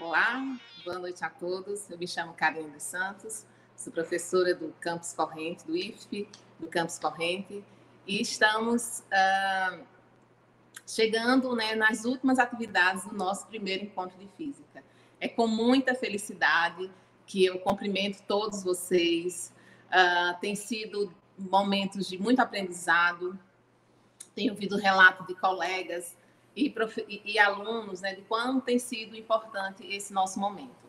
Olá, boa noite a todos. Eu me chamo Karine dos Santos, sou professora do Campus Corrente, do IFP, do Campus Corrente, e estamos uh, chegando né, nas últimas atividades do nosso primeiro encontro de física. É com muita felicidade que eu cumprimento todos vocês. Uh, tem sido momentos de muito aprendizado. Tenho ouvido relatos de colegas e, e, alunos né, de quanto tem sido importante esse nosso momento.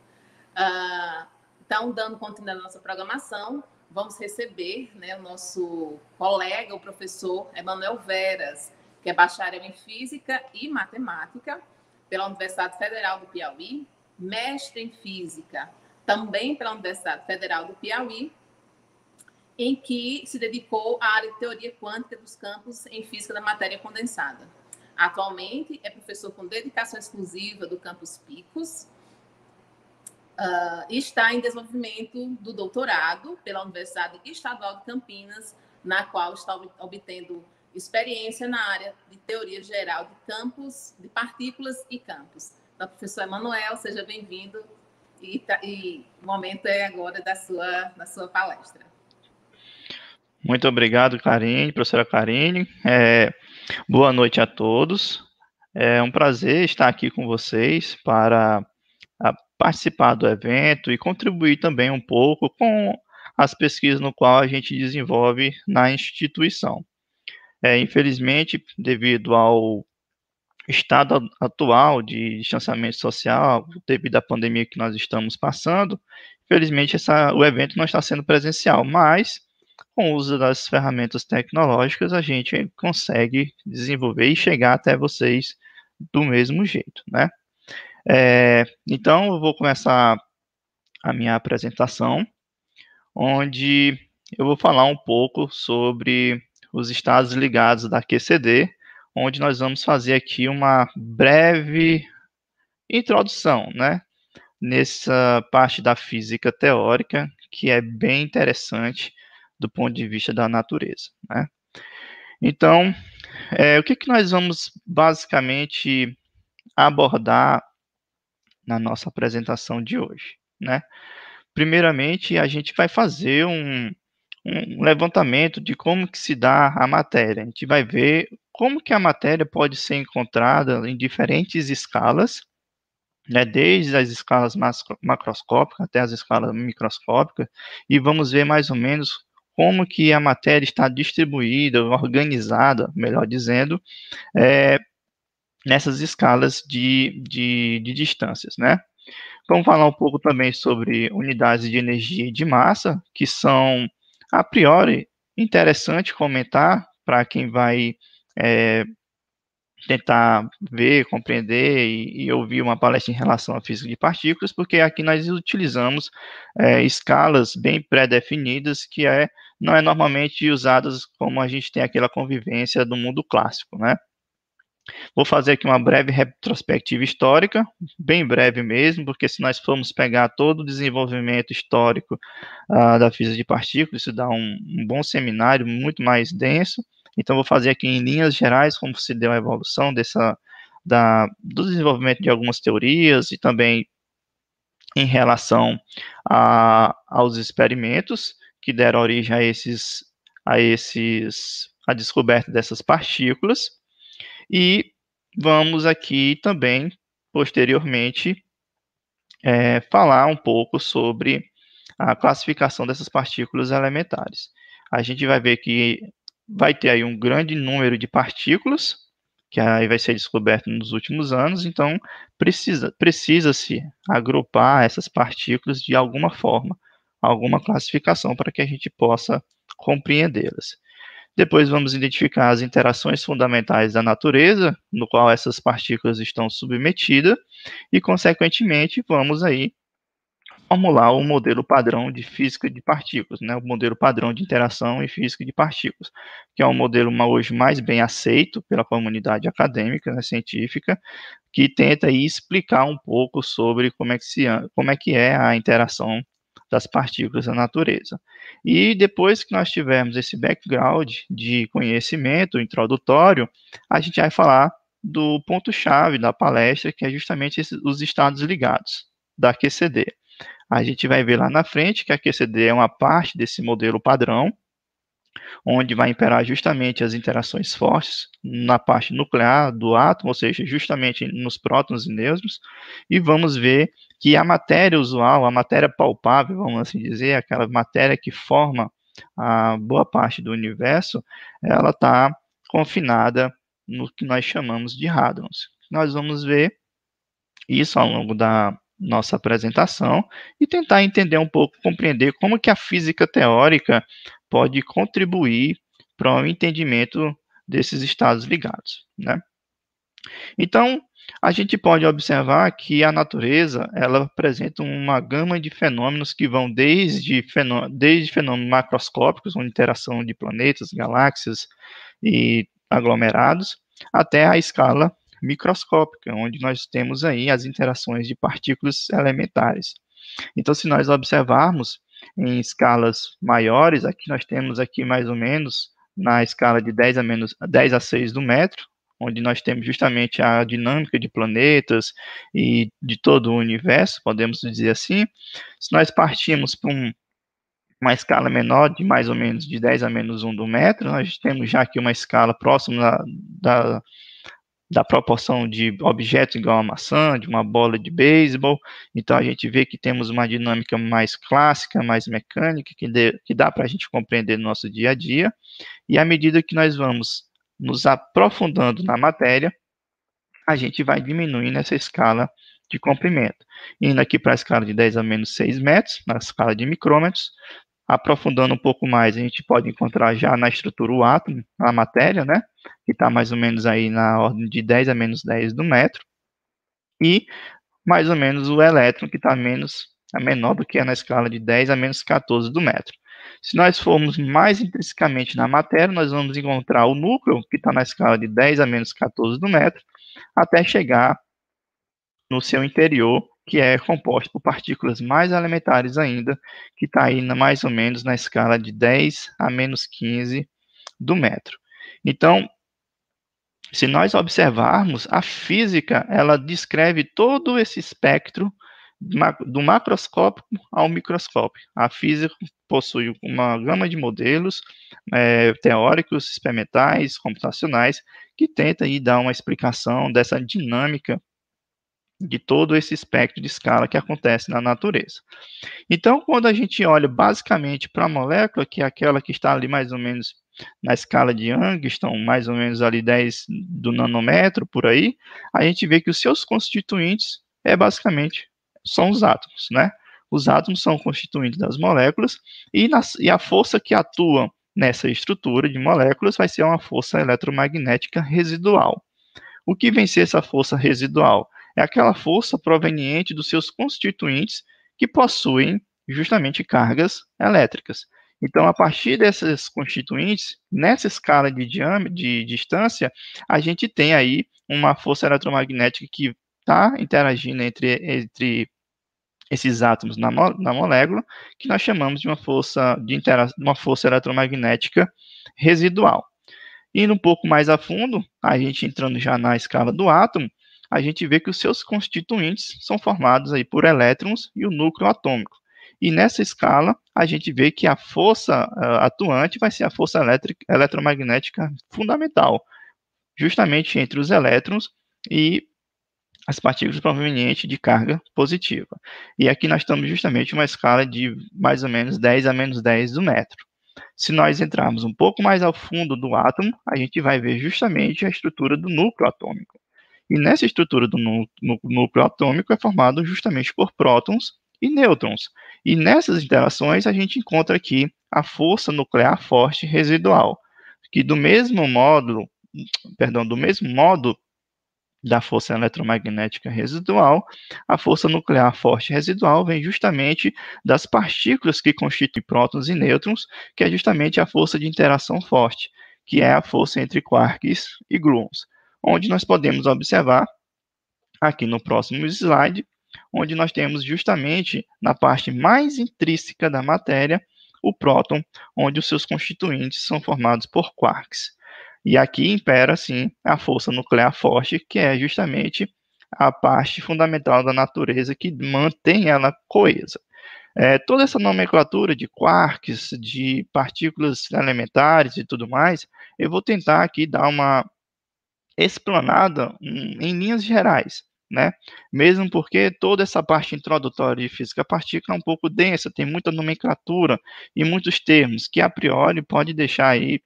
Uh, então, dando continuidade à nossa programação, vamos receber né, o nosso colega, o professor Emanuel Veras, que é bacharel em Física e Matemática pela Universidade Federal do Piauí, mestre em Física também pela Universidade Federal do Piauí, em que se dedicou à área de teoria quântica dos campos em física da matéria condensada. Atualmente é professor com dedicação exclusiva do campus Picos uh, está em desenvolvimento do doutorado pela Universidade Estadual de Campinas, na qual está obtendo experiência na área de teoria geral de campos, de partículas e campos. Então, professor Emanuel, seja bem-vindo e, tá, e, o momento é agora da sua, da sua palestra. Muito obrigado, Karine, professora Karine. É, Boa noite a todos. É um prazer estar aqui com vocês para participar do evento e contribuir também um pouco com as pesquisas no qual a gente desenvolve na instituição. É, infelizmente, devido ao estado atual de distanciamento social, devido à pandemia que nós estamos passando, infelizmente essa, o evento não está sendo presencial, mas com o uso das ferramentas tecnológicas, a gente consegue desenvolver e chegar até vocês do mesmo jeito, né? É, então, eu vou começar a minha apresentação, onde eu vou falar um pouco sobre os estados ligados da QCD, onde nós vamos fazer aqui uma breve introdução, né? Nessa parte da física teórica, que é bem interessante do ponto de vista da natureza. Né? Então, é, o que, que nós vamos basicamente abordar na nossa apresentação de hoje? Né? Primeiramente, a gente vai fazer um, um levantamento de como que se dá a matéria. A gente vai ver como que a matéria pode ser encontrada em diferentes escalas, né, desde as escalas macroscópicas até as escalas microscópicas, e vamos ver mais ou menos como que a matéria está distribuída, organizada, melhor dizendo, é, nessas escalas de, de, de distâncias, né? Vamos falar um pouco também sobre unidades de energia e de massa, que são, a priori, interessante comentar para quem vai é, tentar ver, compreender e, e, ouvir uma palestra em relação à física de partículas, porque aqui nós utilizamos é, escalas bem pré-definidas, que é, não é normalmente usadas como a gente tem aquela convivência do mundo clássico, né? Vou fazer aqui uma breve retrospectiva histórica, bem breve mesmo, porque se nós formos pegar todo o desenvolvimento histórico uh, da física de partículas, isso dá um, um bom seminário muito mais denso, então, vou fazer aqui em linhas gerais como se deu a evolução dessa, da, do desenvolvimento de algumas teorias e também em relação a, aos experimentos que deram origem a esses, a esses, a descoberta dessas partículas. E vamos aqui também, posteriormente, é, falar um pouco sobre a classificação dessas partículas elementares. A gente vai ver que vai ter aí um grande número de partículas, que aí vai ser descoberto nos últimos anos, então precisa precisa-se agrupar essas partículas de alguma forma, alguma classificação para que a gente possa compreendê-las. Depois vamos identificar as interações fundamentais da natureza, no qual essas partículas estão submetidas, e consequentemente vamos aí formular o modelo padrão de física de partículas, né, o modelo padrão de interação em física de partículas, que é um modelo hoje mais bem aceito pela comunidade acadêmica, né, científica, que tenta aí, explicar um pouco sobre como é, que se, como é que é a interação das partículas na natureza. E depois que nós tivermos esse background de conhecimento introdutório, a gente vai falar do ponto-chave da palestra, que é justamente os estados ligados da QCD. A gente vai ver lá na frente que a QCD é uma parte desse modelo padrão, onde vai imperar justamente as interações fortes na parte nuclear do átomo, ou seja, justamente nos prótons e nêutrons, e vamos ver que a matéria usual, a matéria palpável, vamos assim dizer, aquela matéria que forma a boa parte do universo, ela está confinada no que nós chamamos de hadrons. Nós vamos ver isso ao longo da nossa apresentação e tentar entender um pouco, compreender como que a física teórica pode contribuir para o entendimento desses estados ligados, né? Então, a gente pode observar que a natureza ela apresenta uma gama de fenômenos que vão desde, fenô desde fenômenos macroscópicos, uma interação de planetas, galáxias e aglomerados, até a escala microscópica, onde nós temos aí as interações de partículas elementares. Então, se nós observarmos em escalas maiores, aqui nós temos aqui mais ou menos na escala de 10 a menos 10 a 6 do metro, onde nós temos justamente a dinâmica de planetas e de todo o universo, podemos dizer assim. Se nós partimos para um, uma escala menor, de mais ou menos de 10 a menos 1 do metro, nós temos já aqui uma escala próxima da, da, da proporção de objetos igual a maçã, de uma bola de beisebol. Então a gente vê que temos uma dinâmica mais clássica, mais mecânica, que, que dá para a gente compreender no nosso dia a dia. E à medida que nós vamos nos aprofundando na matéria, a gente vai diminuindo essa escala de comprimento. Indo aqui para a escala de 10 a menos 6 metros, na escala de micrômetros, aprofundando um pouco mais, a gente pode encontrar já na estrutura o átomo, a matéria, né, que está mais ou menos aí na ordem de 10 a menos 10 do metro, e mais ou menos o elétron, que está menos, é menor do que é na escala de 10 a menos 14 do metro. Se nós formos mais intrinsecamente na matéria, nós vamos encontrar o núcleo, que está na escala de 10 a menos 14 do metro, até chegar no seu interior, que é composto por partículas mais elementares ainda, que está aí na, mais ou menos na escala de 10 a menos 15 do metro. Então, se nós observarmos, a física, ela descreve todo esse espectro do macroscópio ao microscópio. A física possui uma gama de modelos é, teóricos, experimentais, computacionais, que tenta aí dar uma explicação dessa dinâmica de todo esse espectro de escala que acontece na natureza. Então, quando a gente olha basicamente para a molécula, que é aquela que está ali mais ou menos na escala de Young, estão mais ou menos ali 10 do nanômetro, por aí, a gente vê que os seus constituintes é basicamente são os átomos, né? Os átomos são constituintes das moléculas e, e a força que atua nessa estrutura de moléculas vai ser uma força eletromagnética residual. O que vem ser essa força residual? É aquela força proveniente dos seus constituintes que possuem justamente cargas elétricas. Então, a partir desses constituintes, nessa escala de, diâmetro, de distância, a gente tem aí uma força eletromagnética que está interagindo entre, entre esses átomos na, na molécula, que nós chamamos de uma força de uma força eletromagnética residual. Indo um pouco mais a fundo, a gente entrando já na escala do átomo, a gente vê que os seus constituintes são formados aí por elétrons e o núcleo atômico. E nessa escala, a gente vê que a força uh, atuante vai ser a força elétrica, eletromagnética fundamental, justamente entre os elétrons e as partículas provenientes de carga positiva. E aqui nós estamos justamente uma escala de mais ou menos 10 a menos 10 do metro. Se nós entrarmos um pouco mais ao fundo do átomo, a gente vai ver justamente a estrutura do núcleo atômico. E nessa estrutura do núcleo atômico é formado justamente por prótons e nêutrons. E nessas interações a gente encontra aqui a força nuclear forte residual, que do mesmo modo, perdão, do mesmo modo da força eletromagnética residual, a força nuclear forte residual vem justamente das partículas que constituem prótons e nêutrons, que é justamente a força de interação forte, que é a força entre quarks e gluons, onde nós podemos observar aqui no próximo slide, onde nós temos justamente na parte mais intrínseca da matéria o próton, onde os seus constituintes são formados por quarks. E aqui impera, sim, a força nuclear forte, que é justamente a parte fundamental da natureza que mantém ela coesa. É, toda essa nomenclatura de quarks, de partículas elementares e tudo mais, eu vou tentar aqui dar uma explanada em linhas gerais, né? Mesmo porque toda essa parte introdutória de física partícula é um pouco densa, tem muita nomenclatura e muitos termos que a priori pode deixar aí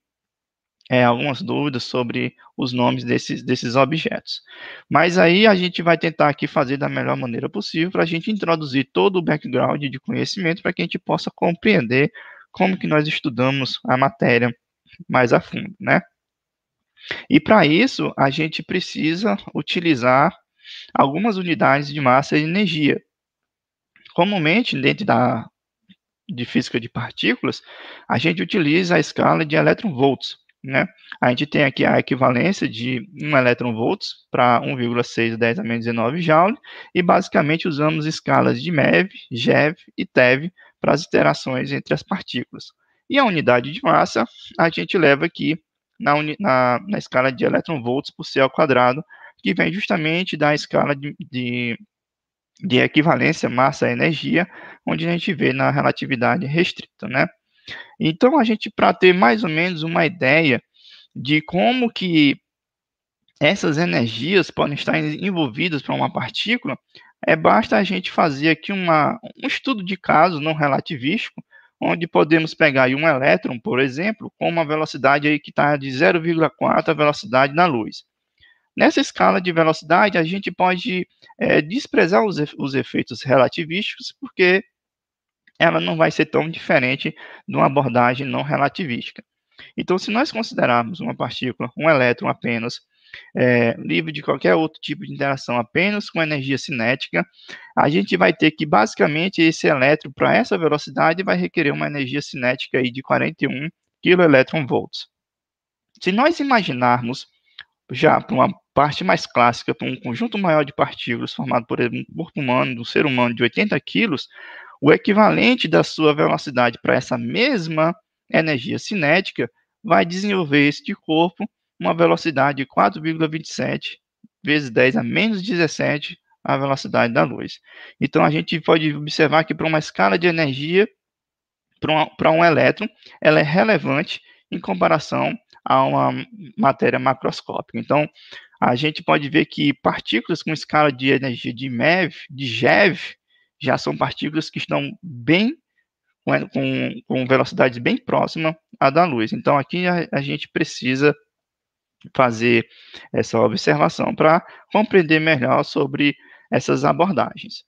é, algumas dúvidas sobre os nomes desses, desses objetos. Mas aí a gente vai tentar aqui fazer da melhor maneira possível para a gente introduzir todo o background de conhecimento para que a gente possa compreender como que nós estudamos a matéria mais a fundo, né? E para isso, a gente precisa utilizar algumas unidades de massa e energia. Comumente, dentro da de física de partículas, a gente utiliza a escala de elétron-volts, né? A gente tem aqui a equivalência de 1 elétron-volts para 1,6 10 a menos 19 joule, e basicamente usamos escalas de MeV, GeV e TeV para as interações entre as partículas. E a unidade de massa a gente leva aqui na, na, na escala de elétron-volts por C ao quadrado, que vem justamente da escala de, de, de equivalência massa-energia, onde a gente vê na relatividade restrita, né? Então, a gente, para ter mais ou menos uma ideia de como que essas energias podem estar envolvidas para uma partícula, é basta a gente fazer aqui uma, um estudo de caso não relativístico, onde podemos pegar um elétron, por exemplo, com uma velocidade aí que está de 0,4 a velocidade da luz. Nessa escala de velocidade, a gente pode é, desprezar os, os efeitos relativísticos, porque ela não vai ser tão diferente de uma abordagem não relativística. Então, se nós considerarmos uma partícula, um elétron apenas, é, livre de qualquer outro tipo de interação, apenas com energia cinética, a gente vai ter que, basicamente, esse elétron, para essa velocidade, vai requerer uma energia cinética aí de 41 keV. Se nós imaginarmos, já para uma parte mais clássica, para um conjunto maior de partículas formado por um corpo humano, um ser humano de 80 quilos, o equivalente da sua velocidade para essa mesma energia cinética vai desenvolver este corpo uma velocidade de 4,27 vezes 10 a menos 17 a velocidade da luz. Então a gente pode observar que para uma escala de energia para um elétron, ela é relevante em comparação a uma matéria macroscópica. Então, a gente pode ver que partículas com escala de energia de MeV, de GeV, já são partículas que estão bem com, com velocidades bem próxima à da luz. Então, aqui a, a gente precisa fazer essa observação para compreender melhor sobre essas abordagens.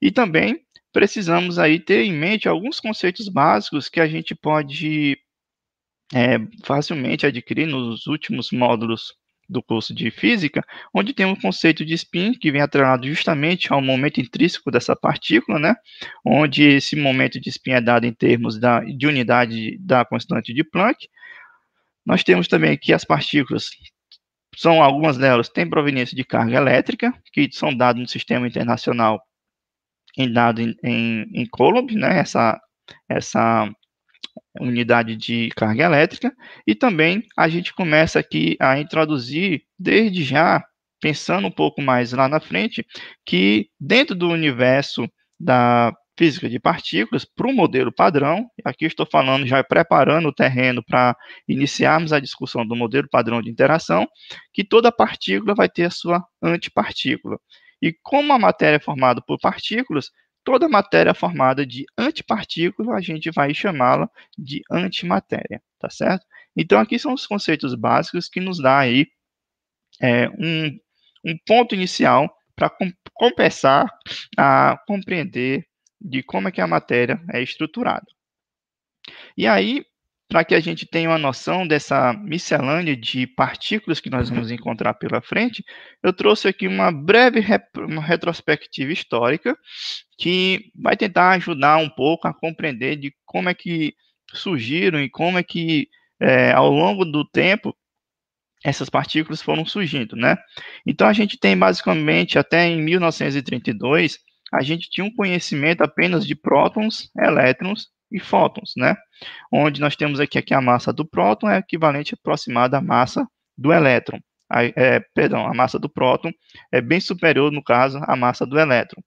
E também precisamos aí ter em mente alguns conceitos básicos que a gente pode é, facilmente adquirir nos últimos módulos do curso de física, onde tem um conceito de spin que vem atrelado justamente ao momento intrínseco dessa partícula, né? Onde esse momento de spin é dado em termos da, de unidade da constante de Planck. Nós temos também que as partículas são algumas delas têm proveniência de carga elétrica, que são dados no sistema internacional em dado em, em, em Coulomb, né? Essa essa unidade de carga elétrica, e também a gente começa aqui a introduzir, desde já, pensando um pouco mais lá na frente, que dentro do universo da física de partículas, para o modelo padrão, aqui estou falando já preparando o terreno para iniciarmos a discussão do modelo padrão de interação, que toda partícula vai ter a sua antipartícula. E como a matéria é formada por partículas, toda matéria formada de antipartícula, a gente vai chamá-la de antimatéria, tá certo? Então, aqui são os conceitos básicos que nos dá aí é, um, um ponto inicial para com, começar a compreender de como é que a matéria é estruturada. E aí, para que a gente tenha uma noção dessa miscelânea de partículas que nós vamos encontrar pela frente, eu trouxe aqui uma breve uma retrospectiva histórica que vai tentar ajudar um pouco a compreender de como é que surgiram e como é que, é, ao longo do tempo, essas partículas foram surgindo, né? Então, a gente tem basicamente, até em 1932, a gente tinha um conhecimento apenas de prótons, elétrons e fótons, né? Onde nós temos aqui que a massa do próton é equivalente aproximada à massa do elétron. A, é, perdão, a massa do próton é bem superior, no caso, à massa do elétron.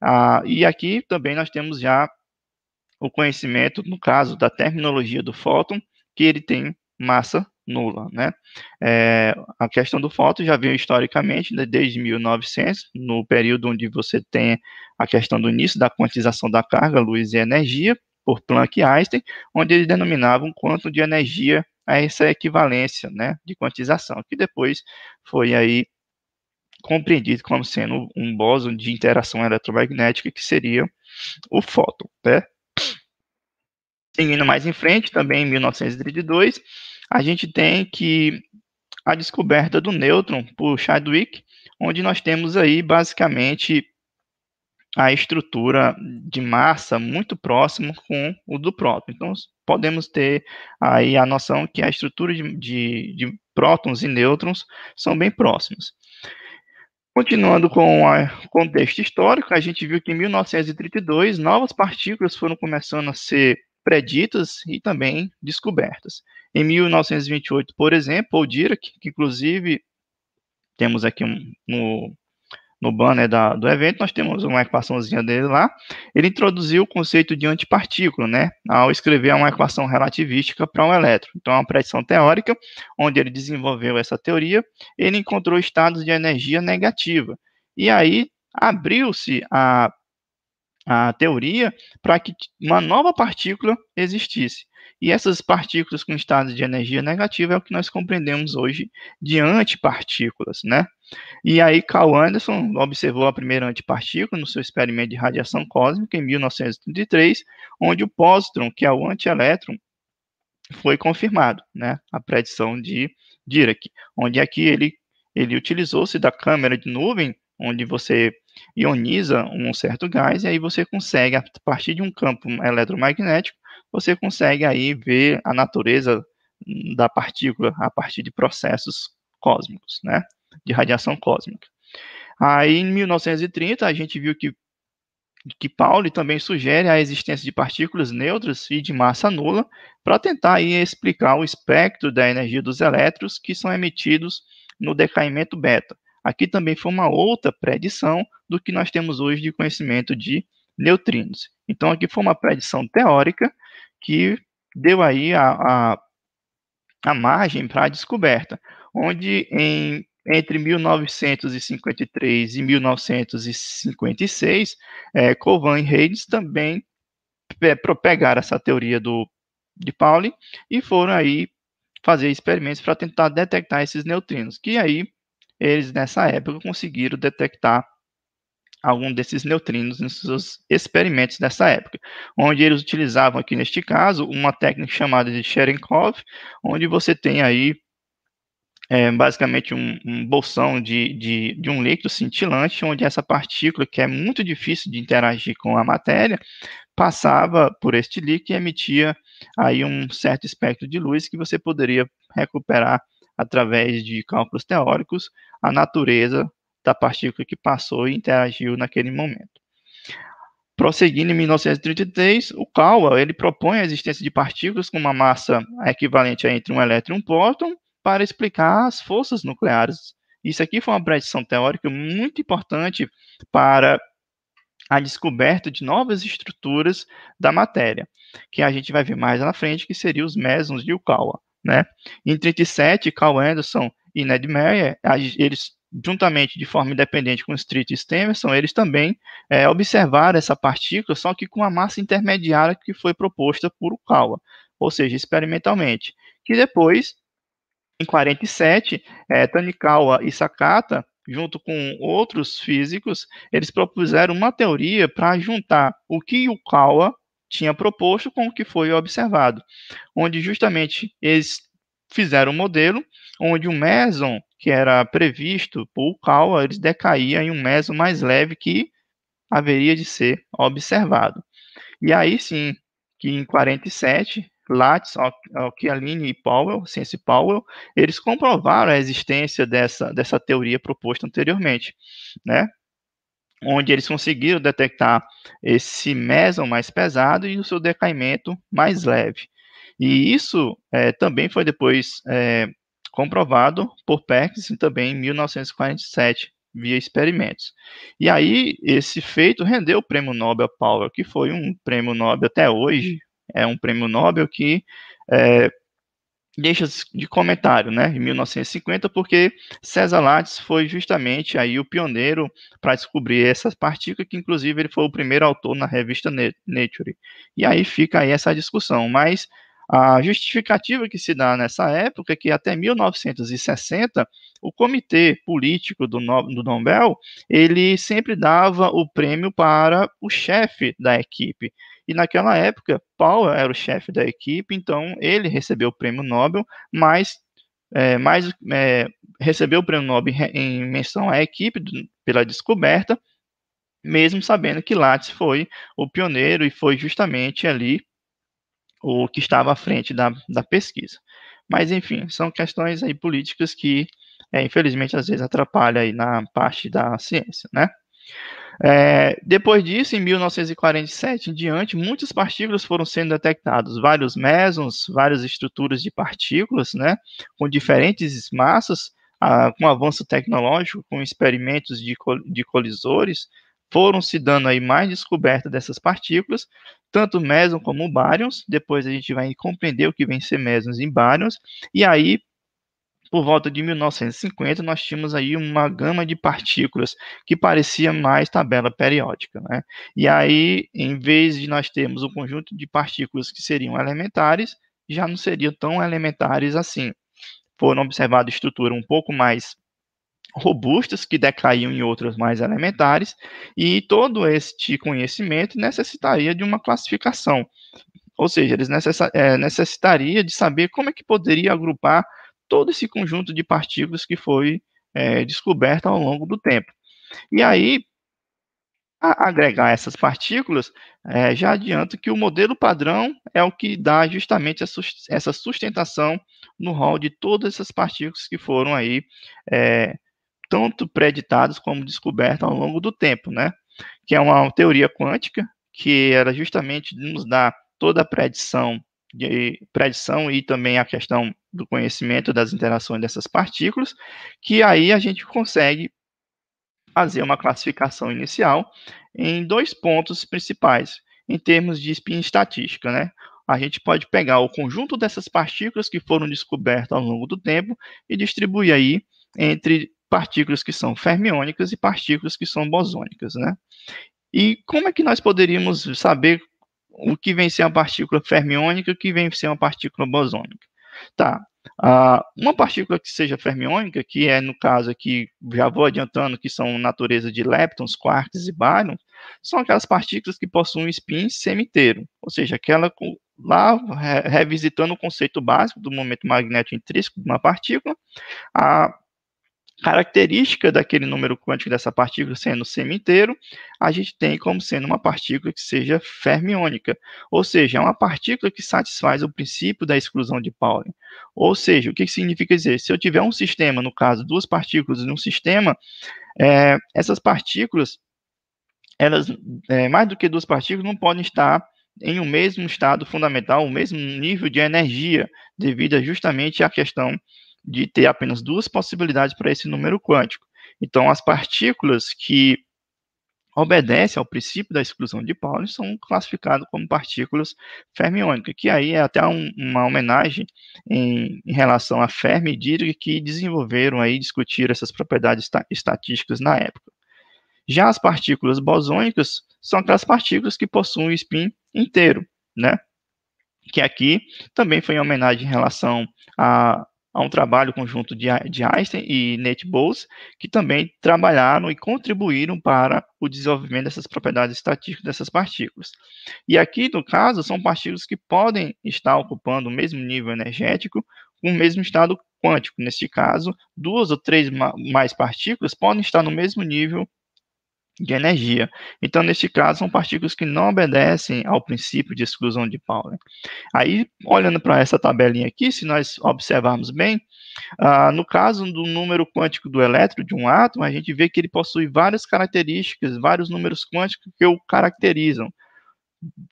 Ah, e aqui também nós temos já o conhecimento, no caso da terminologia do fóton, que ele tem massa nula, né? É, a questão do fóton já veio historicamente né, desde 1900, no período onde você tem a questão do início da quantização da carga, luz e energia, por Planck e Einstein, onde eles denominavam quanto de energia a essa equivalência, né, de quantização, que depois foi aí compreendido como sendo um bóson de interação eletromagnética, que seria o fóton, né? Seguindo mais em frente, também em 1932, a gente tem que a descoberta do nêutron por Chadwick, onde nós temos aí basicamente a estrutura de massa muito próximo com o do próton. Então, podemos ter aí a noção que a estrutura de, de, de prótons e nêutrons são bem próximos. Continuando com o contexto histórico, a gente viu que em 1932 novas partículas foram começando a ser preditas e também descobertas. Em 1928, por exemplo, o Dirac, que inclusive temos aqui um, no, no banner da, do evento, nós temos uma equaçãozinha dele lá, ele introduziu o conceito de antipartícula, né, ao escrever uma equação relativística para um elétron. Então, é uma predição teórica, onde ele desenvolveu essa teoria, ele encontrou estados de energia negativa. E aí, abriu-se a a teoria para que uma nova partícula existisse. E essas partículas com estado de energia negativa é o que nós compreendemos hoje de antipartículas, né? E aí Carl Anderson observou a primeira antipartícula no seu experimento de radiação cósmica em 1933, onde o pósitron, que é o antielétron, foi confirmado, né? A predição de Dirac, onde aqui ele ele utilizou-se da câmera de nuvem, onde você ioniza um certo gás e aí você consegue, a partir de um campo eletromagnético, você consegue aí ver a natureza da partícula a partir de processos cósmicos, né, de radiação cósmica. Aí, em 1930, a gente viu que que Pauli também sugere a existência de partículas neutras e de massa nula para tentar aí explicar o espectro da energia dos elétrons que são emitidos no decaimento beta. Aqui também foi uma outra predição do que nós temos hoje de conhecimento de neutrinos. Então, aqui foi uma predição teórica que deu aí a, a, a margem para a descoberta, onde em, entre 1953 e 1956, é, Covan e Reis também pegaram essa teoria do, de Pauli e foram aí fazer experimentos para tentar detectar esses neutrinos, que aí eles nessa época conseguiram detectar algum desses neutrinos nos seus experimentos dessa época, onde eles utilizavam aqui neste caso uma técnica chamada de Cherenkov, onde você tem aí é, basicamente um, um bolsão de, de, de, um líquido cintilante, onde essa partícula, que é muito difícil de interagir com a matéria, passava por este líquido e emitia aí um certo espectro de luz que você poderia recuperar através de cálculos teóricos, a natureza da partícula que passou e interagiu naquele momento. Prosseguindo em 1933, o Kawa ele propõe a existência de partículas com uma massa equivalente a entre um elétron e um próton para explicar as forças nucleares. Isso aqui foi uma predição teórica muito importante para a descoberta de novas estruturas da matéria, que a gente vai ver mais na frente, que seriam os mesons de Yukawa. Né? Em 37, Carl Anderson e Ned Meyer, eles juntamente de forma independente com Street e Stevenson, eles também é, observaram essa partícula, só que com a massa intermediária que foi proposta por Kawa, ou seja, experimentalmente. Que depois, em 47, é, Tanikawa e Sakata, junto com outros físicos, eles propuseram uma teoria para juntar o que o Kawa tinha proposto com o que foi observado, onde justamente eles fizeram um modelo onde o meson que era previsto por Kawa, eles decaía em um meson mais leve que haveria de ser observado. E aí sim, que em 47, Latz, Occhialini e Powell, Ciência Powell, eles comprovaram a existência dessa, dessa teoria proposta anteriormente, né? Onde eles conseguiram detectar esse meson mais pesado e o seu decaimento mais leve. E isso é, também foi depois é, comprovado por Perkins também em 1947, via experimentos. E aí, esse feito rendeu o prêmio Nobel Power, que foi um prêmio Nobel até hoje, é um prêmio Nobel que é, deixa de comentário, né, em 1950, porque César Lattes foi justamente aí o pioneiro para descobrir essas partículas, que inclusive ele foi o primeiro autor na revista Nature. E aí fica aí essa discussão, mas a justificativa que se dá nessa época é que até 1960 o comitê político do, do Nobel ele sempre dava o prêmio para o chefe da equipe. E naquela época, Paul era o chefe da equipe, então ele recebeu o prêmio Nobel, mas, é, é, recebeu o prêmio Nobel em menção à equipe pela descoberta, mesmo sabendo que Lattes foi o pioneiro e foi justamente ali o que estava à frente da, da pesquisa. Mas, enfim, são questões aí políticas que, é, infelizmente, às vezes atrapalham aí na parte da ciência, né? É, depois disso, em 1947 em diante, muitas partículas foram sendo detectadas, vários mesons, várias estruturas de partículas, né, com diferentes massas, com avanço tecnológico, com experimentos de, de colisores, foram se dando aí mais descoberta dessas partículas, tanto mesons como baryons. Depois a gente vai compreender o que vem ser mesons e baryons. E aí, por volta de 1950, nós tínhamos aí uma gama de partículas que parecia mais tabela periódica. Né? E aí, em vez de nós termos um conjunto de partículas que seriam elementares, já não seriam tão elementares assim. Foram observadas estruturas um pouco mais robustas que decaíam em outras mais elementares, e todo este conhecimento necessitaria de uma classificação. Ou seja, eles é, necessitaria de saber como é que poderia agrupar todo esse conjunto de partículas que foi é, descoberto ao longo do tempo. E aí, agregar essas partículas, é, já adianta que o modelo padrão é o que dá justamente essa sustentação no rol de todas essas partículas que foram aí é, tanto preditados como descobertos ao longo do tempo, né? Que é uma teoria quântica que era justamente nos dar toda a predição de predição e também a questão do conhecimento das interações dessas partículas, que aí a gente consegue fazer uma classificação inicial em dois pontos principais, em termos de spin estatística, né? A gente pode pegar o conjunto dessas partículas que foram descobertas ao longo do tempo e distribuir aí entre partículas que são fermiônicas e partículas que são bosônicas, né? E como é que nós poderíamos saber o que vem ser uma partícula fermiônica e o que vem ser uma partícula bosônica? Tá, uh, uma partícula que seja fermiônica, que é no caso aqui, já vou adiantando que são natureza de leptons, quarks e baryons, são aquelas partículas que possuem spin semiteiro, ou seja, aquela com, lá revisitando o conceito básico do momento magnético intrínseco de uma partícula, a característica daquele número quântico dessa partícula sendo semi-inteiro, a gente tem como sendo uma partícula que seja fermiônica, ou seja, é uma partícula que satisfaz o princípio da exclusão de Pauli. Ou seja, o que significa dizer? Se eu tiver um sistema, no caso, duas partículas em um sistema, é, essas partículas, elas, é, mais do que duas partículas, não podem estar em um mesmo estado fundamental, o mesmo nível de energia, devido justamente à questão de ter apenas duas possibilidades para esse número quântico. Então, as partículas que obedecem ao princípio da exclusão de Pauli são classificadas como partículas fermiônicas, que aí é até um, uma homenagem em, em, relação a Fermi e Dirac, que desenvolveram aí, discutiram essas propriedades estatísticas na época. Já as partículas bosônicas são aquelas partículas que possuem spin inteiro, né? Que aqui também foi em homenagem em relação a, a um trabalho conjunto de, de Einstein e Nate Bose, que também trabalharam e contribuíram para o desenvolvimento dessas propriedades estatísticas dessas partículas. E aqui, no caso, são partículas que podem estar ocupando o mesmo nível energético com o mesmo estado quântico. Neste caso, duas ou três mais partículas podem estar no mesmo nível de energia. Então, neste caso, são partículas que não obedecem ao princípio de exclusão de Pauli. Aí, olhando para essa tabelinha aqui, se nós observarmos bem, ah, no caso do número quântico do elétron de um átomo, a gente vê que ele possui várias características, vários números quânticos que o caracterizam,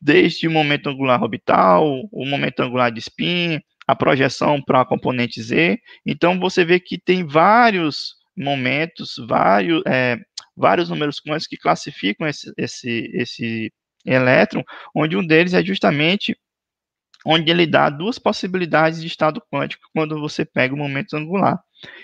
desde o momento angular orbital, o momento angular de spin, a projeção para a componente Z. Então, você vê que tem vários momentos, vários, é, vários números quânticos que classificam esse, esse, esse elétron, onde um deles é justamente onde ele dá duas possibilidades de estado quântico quando você pega o momento angular.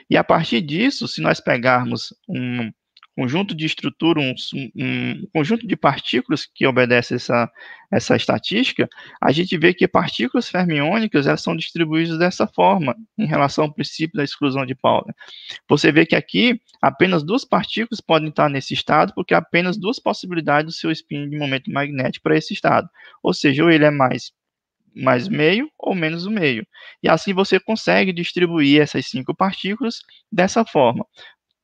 E a partir disso, se nós pegarmos um, conjunto de estrutura, um, um, conjunto de partículas que obedece essa, essa estatística, a gente vê que partículas fermiônicas elas são distribuídas dessa forma em relação ao princípio da exclusão de Pauli. Você vê que aqui apenas duas partículas podem estar nesse estado, porque há apenas duas possibilidades do seu spin de momento magnético para esse estado. Ou seja, ou ele é mais mais meio ou menos o meio. E assim você consegue distribuir essas cinco partículas dessa forma,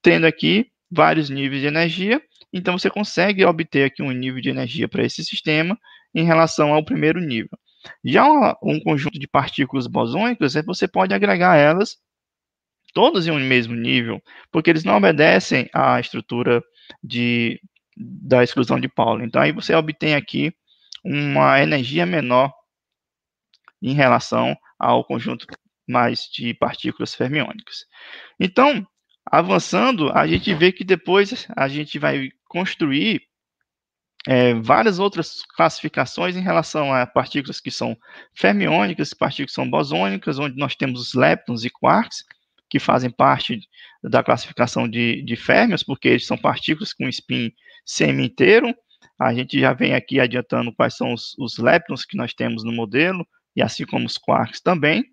tendo aqui vários níveis de energia, então você consegue obter aqui um nível de energia para esse sistema em relação ao primeiro nível. Já um conjunto de partículas bosônicas, é, você pode agregar elas todas em um mesmo nível, porque eles não obedecem à estrutura de, da exclusão de Paulo. Então, aí você obtém aqui uma energia menor em relação ao conjunto mais de partículas fermiônicas. Então, Avançando, a gente vê que depois a gente vai construir é, várias outras classificações em relação a partículas que são fermiônicas, partículas que são bosônicas, onde nós temos os leptons e quarks, que fazem parte da classificação de, de porque eles são partículas com spin semi-inteiro. A gente já vem aqui adiantando quais são os, os leptons que nós temos no modelo, e assim como os quarks também.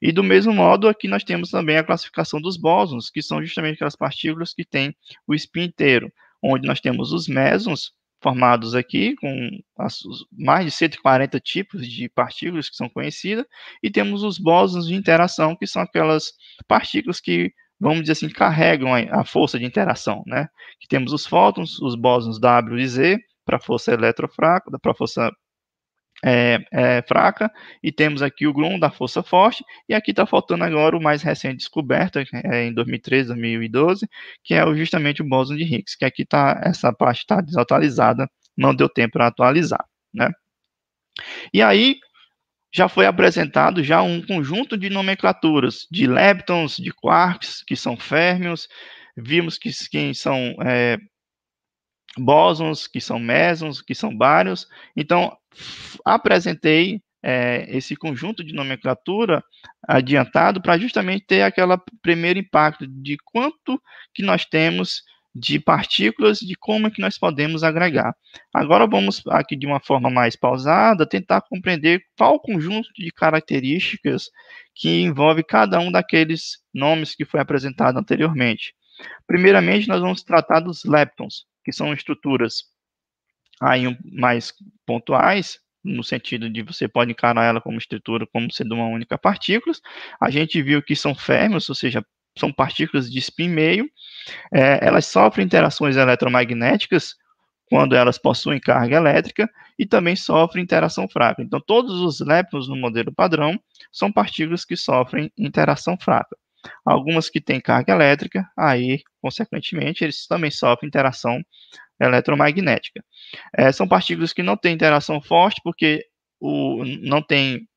E do mesmo modo, aqui nós temos também a classificação dos bósons, que são justamente aquelas partículas que têm o spin inteiro, onde nós temos os mesons, formados aqui, com as, mais de 140 tipos de partículas que são conhecidas, e temos os bósons de interação, que são aquelas partículas que, vamos dizer assim, carregam a, a força de interação, né? Que temos os fótons, os bósons W e Z, para força eletrofraca, para força é, é, fraca, e temos aqui o Grum da força forte, e aqui está faltando agora o mais recente descoberto, é, em 2013, 2012, que é justamente o bóson de Higgs, que aqui está, essa parte está desatualizada, não deu tempo para atualizar, né? E aí, já foi apresentado já um conjunto de nomenclaturas de leptons, de quarks, que são férmions, vimos que, que são é, bósons, que são mesons, que são bários. Então, apresentei é, esse conjunto de nomenclatura adiantado para justamente ter aquele primeiro impacto de quanto que nós temos de partículas, de como é que nós podemos agregar. Agora vamos aqui de uma forma mais pausada tentar compreender qual o conjunto de características que envolve cada um daqueles nomes que foi apresentado anteriormente. Primeiramente, nós vamos tratar dos leptons que são estruturas aí mais pontuais, no sentido de você pode encarar ela como estrutura como sendo uma única partícula. A gente viu que são férmions, ou seja, são partículas de spin meio. É, elas sofrem interações eletromagnéticas quando elas possuem carga elétrica e também sofrem interação fraca. Então, todos os leptons no modelo padrão são partículas que sofrem interação fraca. Algumas que têm carga elétrica, aí, consequentemente, eles também sofrem interação eletromagnética. É, são partículas que não têm interação forte, porque o, não tem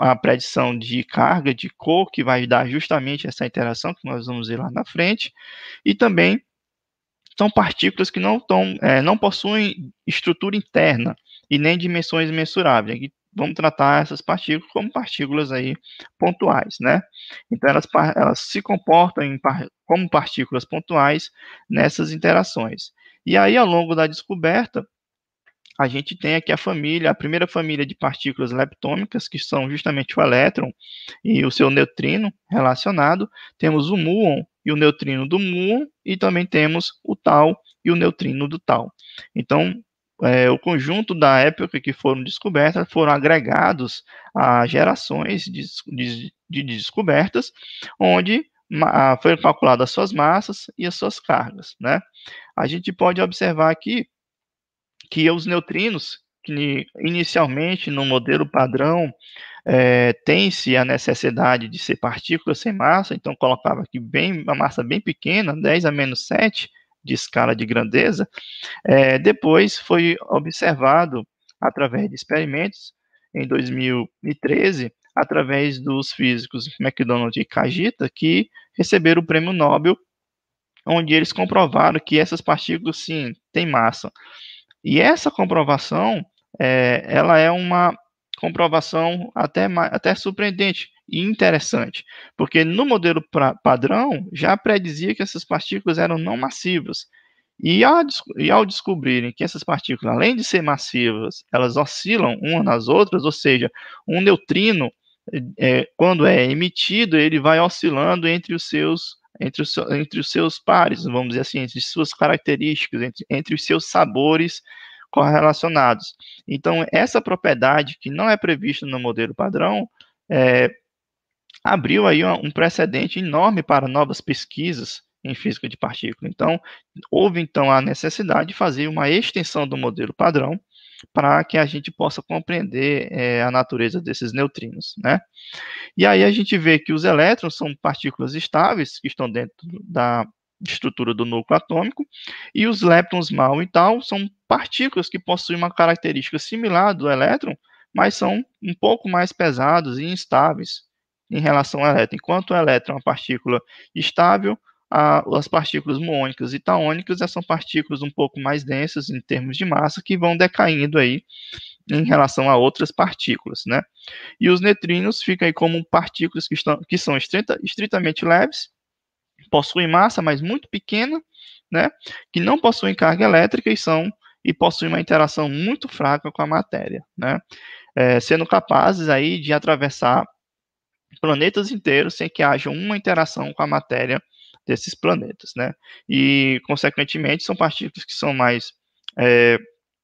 a predição de carga, de cor, que vai dar justamente essa interação que nós vamos ver lá na frente, e também são partículas que não, tão, é, não possuem estrutura interna e nem dimensões mensuráveis vamos tratar essas partículas como partículas aí pontuais, né? Então elas, elas se comportam em, como partículas pontuais nessas interações. E aí ao longo da descoberta a gente tem aqui a família, a primeira família de partículas leptômicas, que são justamente o elétron e o seu neutrino relacionado. Temos o muon e o neutrino do muon, e também temos o tal e o neutrino do tal. Então, é, o conjunto da época que foram descobertas foram agregados a gerações de, de, de descobertas, onde foi calculado as suas massas e as suas cargas, né? A gente pode observar aqui que os neutrinos, que inicialmente no modelo padrão é, tem-se a necessidade de ser partículas sem massa, então colocava aqui bem, uma massa bem pequena, 10 a menos 7 de escala de grandeza, é, depois foi observado através de experimentos em 2013 através dos físicos McDonald e Kajita, que receberam o prêmio Nobel, onde eles comprovaram que essas partículas, sim, têm massa. E essa comprovação, é, ela é uma comprovação até, até surpreendente e interessante, porque no modelo pra, padrão já predizia que essas partículas eram não massivas, e ao, e ao, descobrirem que essas partículas, além de ser massivas, elas oscilam umas nas outras, ou seja, um neutrino é, quando é emitido, ele vai oscilando entre os seus entre os, entre os seus pares, vamos dizer assim, entre suas características, entre, entre os seus sabores correlacionados. Então, essa propriedade que não é prevista no modelo padrão é, abriu aí um precedente enorme para novas pesquisas em física de partícula. Então, houve então a necessidade de fazer uma extensão do modelo padrão para que a gente possa compreender é, a natureza desses neutrinos, né? E aí a gente vê que os elétrons são partículas estáveis que estão dentro da estrutura do núcleo atômico, e os leptons mal e tal são partículas que possuem uma característica similar do elétron, mas são um pouco mais pesados e instáveis em relação ao elétron. Enquanto o elétron é uma partícula estável, a, as partículas muônicas e taônicas são partículas um pouco mais densas em termos de massa que vão decaindo aí em relação a outras partículas, né? E os neutrinos ficam aí como partículas que, estão, que são estrita, estritamente leves, possuem massa, mas muito pequena, né? Que não possuem carga elétrica e são e possuem uma interação muito fraca com a matéria, né? É, sendo capazes aí de atravessar planetas inteiros sem que haja uma interação com a matéria desses planetas, né? E, consequentemente, são partículas que são mais é,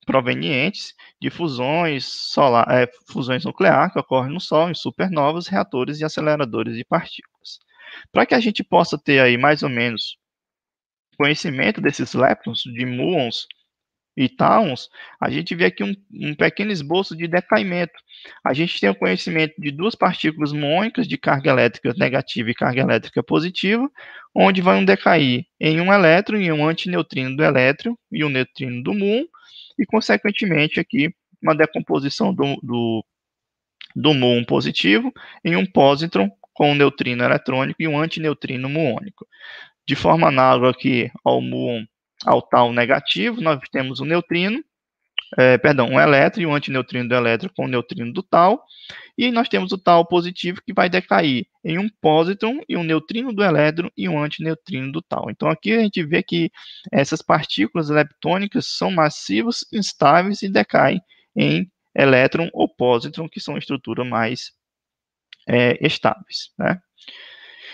provenientes de fusões solar, é, fusões nucleares que ocorrem no Sol, em supernovas, reatores e aceleradores de partículas. Para que a gente possa ter aí mais ou menos conhecimento desses leptons, de muons, e towns, a gente vê aqui um, um, pequeno esboço de decaimento. A gente tem o conhecimento de duas partículas muônicas de carga elétrica negativa e carga elétrica positiva, onde vão decair em um elétron e um antineutrino do elétron e um neutrino do muon, e, consequentemente, aqui uma decomposição do, do, do muon positivo em um pósitron com um neutrino eletrônico e um antineutrino muônico. De forma análoga aqui ao muon ao tal negativo, nós temos um neutrino, é, perdão, um elétron e um antineutrino do elétron com o neutrino do tal, e nós temos o tal positivo que vai decair em um pósitron e um neutrino do elétron e um antineutrino do tal. Então aqui a gente vê que essas partículas leptônicas são massivas, instáveis e decaem em elétron ou pósitron, que são estruturas mais é, estáveis. Né?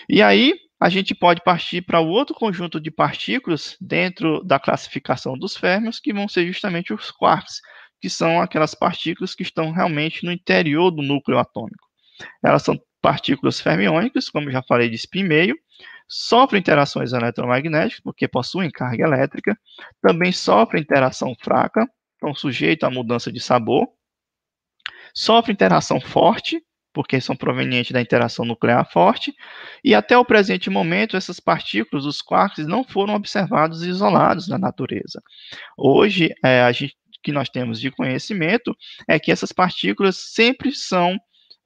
E aí, a gente pode partir para o outro conjunto de partículas dentro da classificação dos férmions, que vão ser justamente os quarks, que são aquelas partículas que estão realmente no interior do núcleo atômico. Elas são partículas fermiônicas, como já falei, de spin meio, sofrem interações eletromagnéticas, porque possuem carga elétrica, também sofrem interação fraca, estão sujeitos à mudança de sabor, sofrem interação forte, porque são provenientes da interação nuclear forte, e até o presente momento, essas partículas, os quarks, não foram observados isolados na natureza. Hoje, é, a gente, que nós temos de conhecimento é que essas partículas sempre são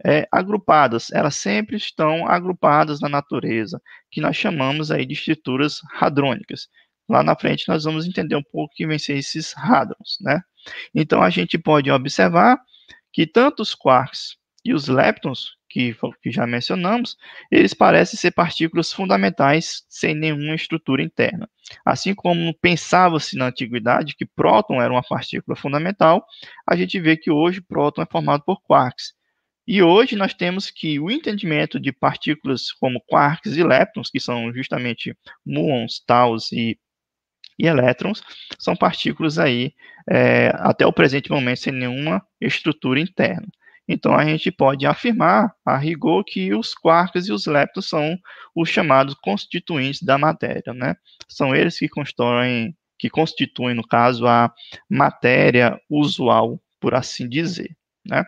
é, agrupadas, elas sempre estão agrupadas na natureza, que nós chamamos aí de estruturas hadrônicas. Lá na frente nós vamos entender um pouco que vem ser esses hadrons, né? Então a gente pode observar que tanto os quarks e os leptons, que, que já mencionamos, eles parecem ser partículas fundamentais sem nenhuma estrutura interna. Assim como pensava-se na antiguidade que próton era uma partícula fundamental, a gente vê que hoje próton é formado por quarks. E hoje nós temos que o entendimento de partículas como quarks e leptons, que são justamente muons, taus e, e elétrons, são partículas aí, é, até o presente momento, sem nenhuma estrutura interna. Então a gente pode afirmar a rigor que os quarks e os leptons são os chamados constituintes da matéria, né? São eles que constroem, que constituem, no caso, a matéria usual, por assim dizer, né?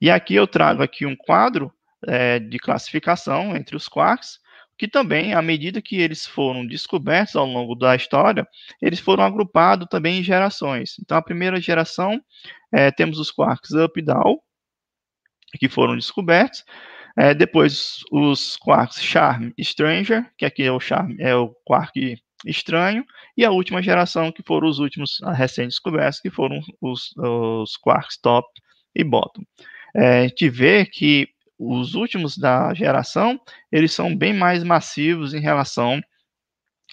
E aqui eu trago aqui um quadro é, de classificação entre os quarks, que também, à medida que eles foram descobertos ao longo da história, eles foram agrupados também em gerações. Então, a primeira geração, é, temos os quarks up e down, que foram descobertos. É, depois, os quarks charm stranger, que aqui é o charm, é o quark estranho. E a última geração, que foram os últimos recém-descobertos, que foram os, os quarks top e bottom. É, a gente vê que os últimos da geração, eles são bem mais massivos em relação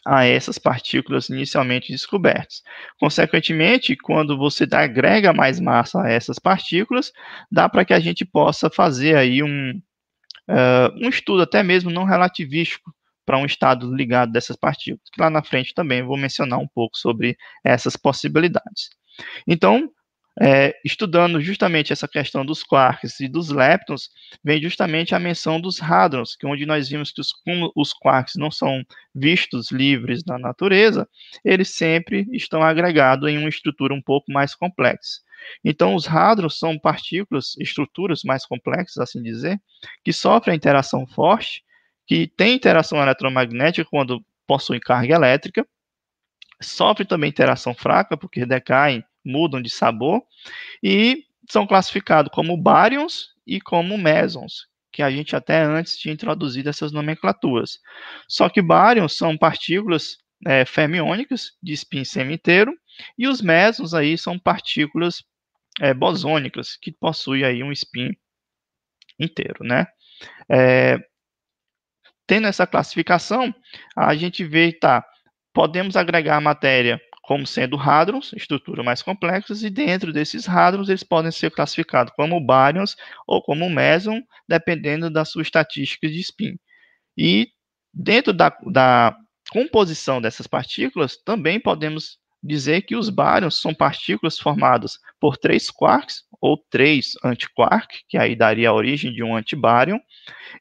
a essas partículas inicialmente descobertas. Consequentemente, quando você agrega mais massa a essas partículas, dá para que a gente possa fazer aí um, uh, um estudo até mesmo não relativístico para um estado ligado dessas partículas. Lá na frente também vou mencionar um pouco sobre essas possibilidades. Então, é, estudando justamente essa questão dos quarks e dos leptons, vem justamente a menção dos hadrons, que é onde nós vimos que os, como os quarks não são vistos livres na natureza, eles sempre estão agregados em uma estrutura um pouco mais complexa. Então, os hadrons são partículas, estruturas mais complexas, assim dizer, que sofrem interação forte, que têm interação eletromagnética quando possuem carga elétrica, sofrem também interação fraca, porque decaem mudam de sabor e são classificados como baryons e como mesons, que a gente até antes tinha introduzido essas nomenclaturas. Só que baryons são partículas é, fermiônicas de spin semi-inteiro e os mesons aí são partículas é, bosônicas que possuem aí um spin inteiro, né? É, tendo essa classificação, a gente vê, tá, podemos agregar matéria como sendo hadrons, estruturas mais complexas, e dentro desses hadrons eles podem ser classificados como baryons ou como meson, dependendo da sua estatística de spin. E dentro da, da composição dessas partículas, também podemos dizer que os baryons são partículas formadas por três quarks ou três antiquark, que aí daria a origem de um antibáryon,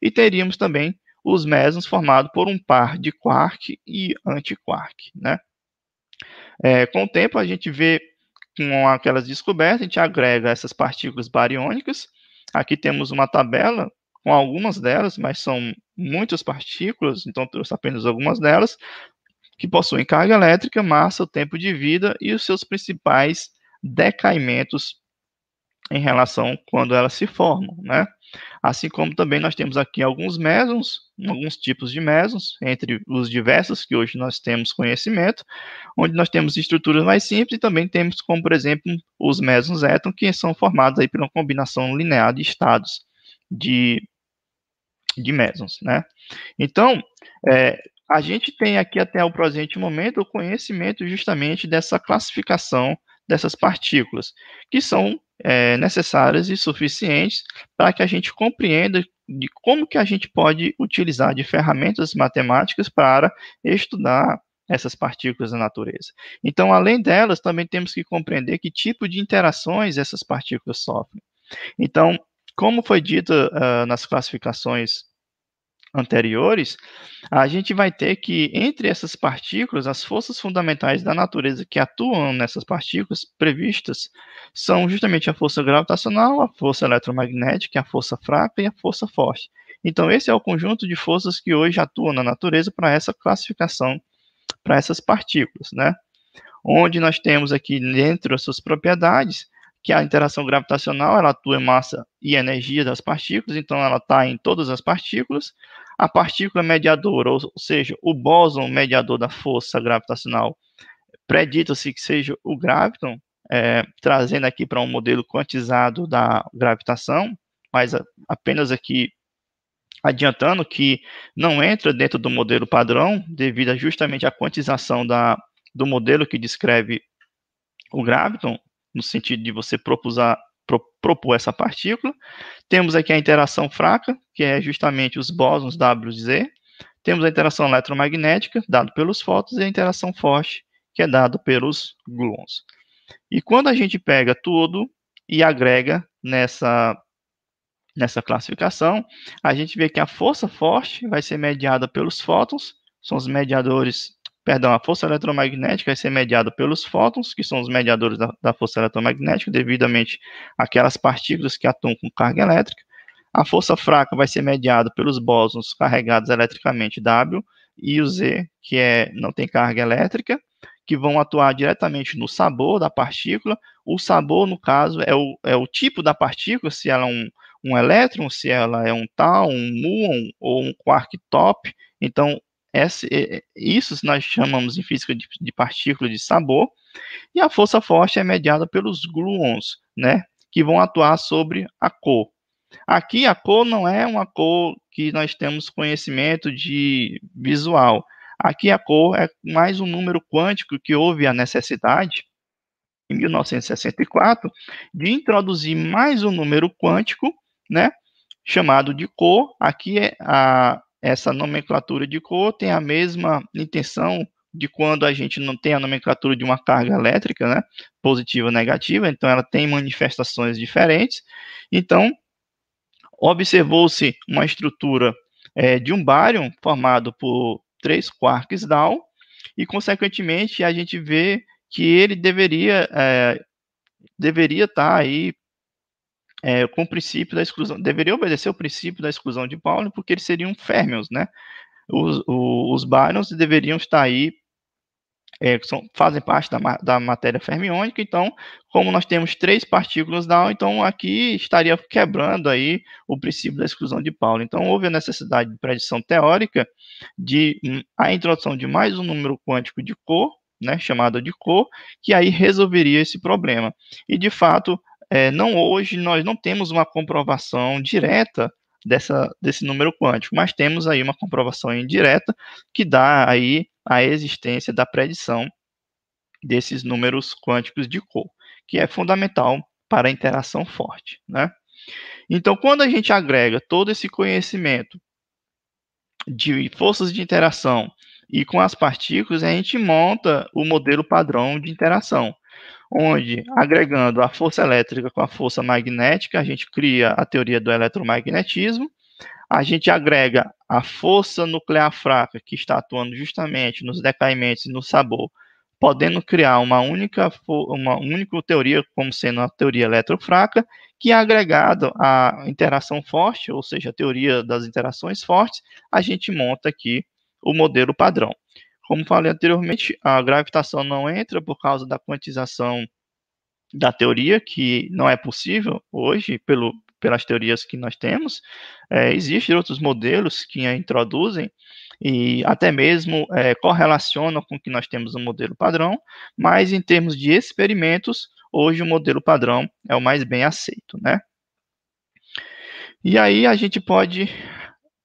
e teríamos também os mesons formados por um par de quark e antiquark, né? É, com o tempo, a gente vê com aquelas descobertas, a gente agrega essas partículas bariônicas. Aqui temos uma tabela com algumas delas, mas são muitas partículas, então trouxe apenas algumas delas, que possuem carga elétrica, massa, tempo de vida e os seus principais decaimentos em relação quando elas se formam, né? Assim como também nós temos aqui alguns mesons, alguns tipos de mesons, entre os diversos que hoje nós temos conhecimento, onde nós temos estruturas mais simples e também temos como, por exemplo, os mesons éton, que são formados aí por uma combinação linear de estados de, de mesons, né? Então, é, a gente tem aqui até o presente momento o conhecimento justamente dessa classificação dessas partículas, que são é, necessárias e suficientes para que a gente compreenda de como que a gente pode utilizar de ferramentas matemáticas para estudar essas partículas da natureza. Então, além delas, também temos que compreender que tipo de interações essas partículas sofrem. Então, como foi dito uh, nas classificações anteriores, a gente vai ter que, entre essas partículas, as forças fundamentais da natureza que atuam nessas partículas previstas são justamente a força gravitacional, a força eletromagnética, a força fraca e a força forte. Então, esse é o conjunto de forças que hoje atuam na natureza para essa classificação, para essas partículas, né? Onde nós temos aqui, dentro das suas propriedades, que a interação gravitacional ela atua em massa e energia das partículas, então ela está em todas as partículas. A partícula mediadora, ou seja, o bóson mediador da força gravitacional, predita-se que seja o graviton, é, trazendo aqui para um modelo quantizado da gravitação, mas apenas aqui adiantando que não entra dentro do modelo padrão, devido a justamente à quantização da, do modelo que descreve o graviton, no sentido de você propusar, pro, propor essa partícula. Temos aqui a interação fraca, que é justamente os bósons W e Z. Temos a interação eletromagnética, dado pelos fótons, e a interação forte, que é dado pelos gluons. E quando a gente pega tudo e agrega nessa nessa classificação, a gente vê que a força forte vai ser mediada pelos fótons, são os mediadores, perdão, a força eletromagnética vai ser mediada pelos fótons, que são os mediadores da, da força eletromagnética, devidamente àquelas partículas que atuam com carga elétrica. A força fraca vai ser mediada pelos bósons carregados eletricamente W e o Z, que é, não tem carga elétrica, que vão atuar diretamente no sabor da partícula. O sabor, no caso, é o, é o tipo da partícula, se ela é um, um elétron, se ela é um tau, um muon ou um quark top. Então, esse, isso nós chamamos em física de, de partícula de sabor. E a força forte é mediada pelos gluons, né, que vão atuar sobre a cor. Aqui a cor não é uma cor que nós temos conhecimento de visual. Aqui a cor é mais um número quântico que houve a necessidade em 1964 de introduzir mais um número quântico né, chamado de cor. Aqui é a, essa nomenclatura de cor tem a mesma intenção de quando a gente não tem a nomenclatura de uma carga elétrica, né, positiva ou negativa, então ela tem manifestações diferentes. Então, observou-se uma estrutura é, de um bárion formado por três quarks Down, e, consequentemente, a gente vê que ele deveria é, deveria estar tá aí é, com o princípio da exclusão, deveria obedecer o princípio da exclusão de Paulo, porque eles seriam férmions, né? Os, os, os deveriam estar aí, é, são, fazem parte da, da matéria fermiônica, então, como nós temos três partículas Down, então aqui estaria quebrando aí o princípio da exclusão de Paulo. Então, houve a necessidade de predição teórica de hum, a introdução de mais um número quântico de cor, né, chamado de cor, que aí resolveria esse problema. E, de fato, é, não hoje nós não temos uma comprovação direta dessa, desse número quântico, mas temos aí uma comprovação indireta que dá aí a existência da predição desses números quânticos de cor, que é fundamental para a interação forte, né? Então, quando a gente agrega todo esse conhecimento de forças de interação e com as partículas, a gente monta o modelo padrão de interação onde, agregando a força elétrica com a força magnética, a gente cria a teoria do eletromagnetismo, a gente agrega a força nuclear fraca, que está atuando justamente nos decaimentos e no sabor, podendo criar uma única, uma única teoria, como sendo a teoria eletrofraca, que agregado à interação forte, ou seja, a teoria das interações fortes, a gente monta aqui o modelo padrão. Como falei anteriormente, a gravitação não entra por causa da quantização da teoria, que não é possível hoje, pelo, pelas teorias que nós temos. É, existem outros modelos que a introduzem e até mesmo é, correlacionam com o que nós temos no modelo padrão, mas em termos de experimentos, hoje o modelo padrão é o mais bem aceito, né? E aí a gente pode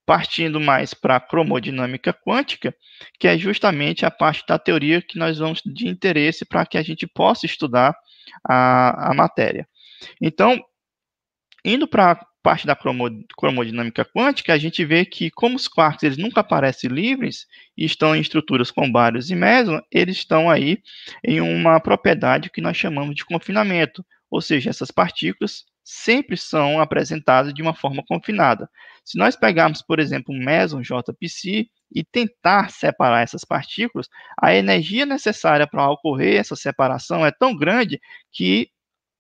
partindo mais para a cromodinâmica quântica, que é justamente a parte da teoria que nós vamos de interesse para que a gente possa estudar a, a matéria. Então, indo para a parte da cromodinâmica quântica, a gente vê que como os quarks eles nunca aparecem livres e estão em estruturas com bários e mesons, eles estão aí em uma propriedade que nós chamamos de confinamento, ou seja, essas partículas sempre são apresentadas de uma forma confinada. Se nós pegarmos, por exemplo, um meson JPC e tentar separar essas partículas, a energia necessária para ocorrer essa separação é tão grande que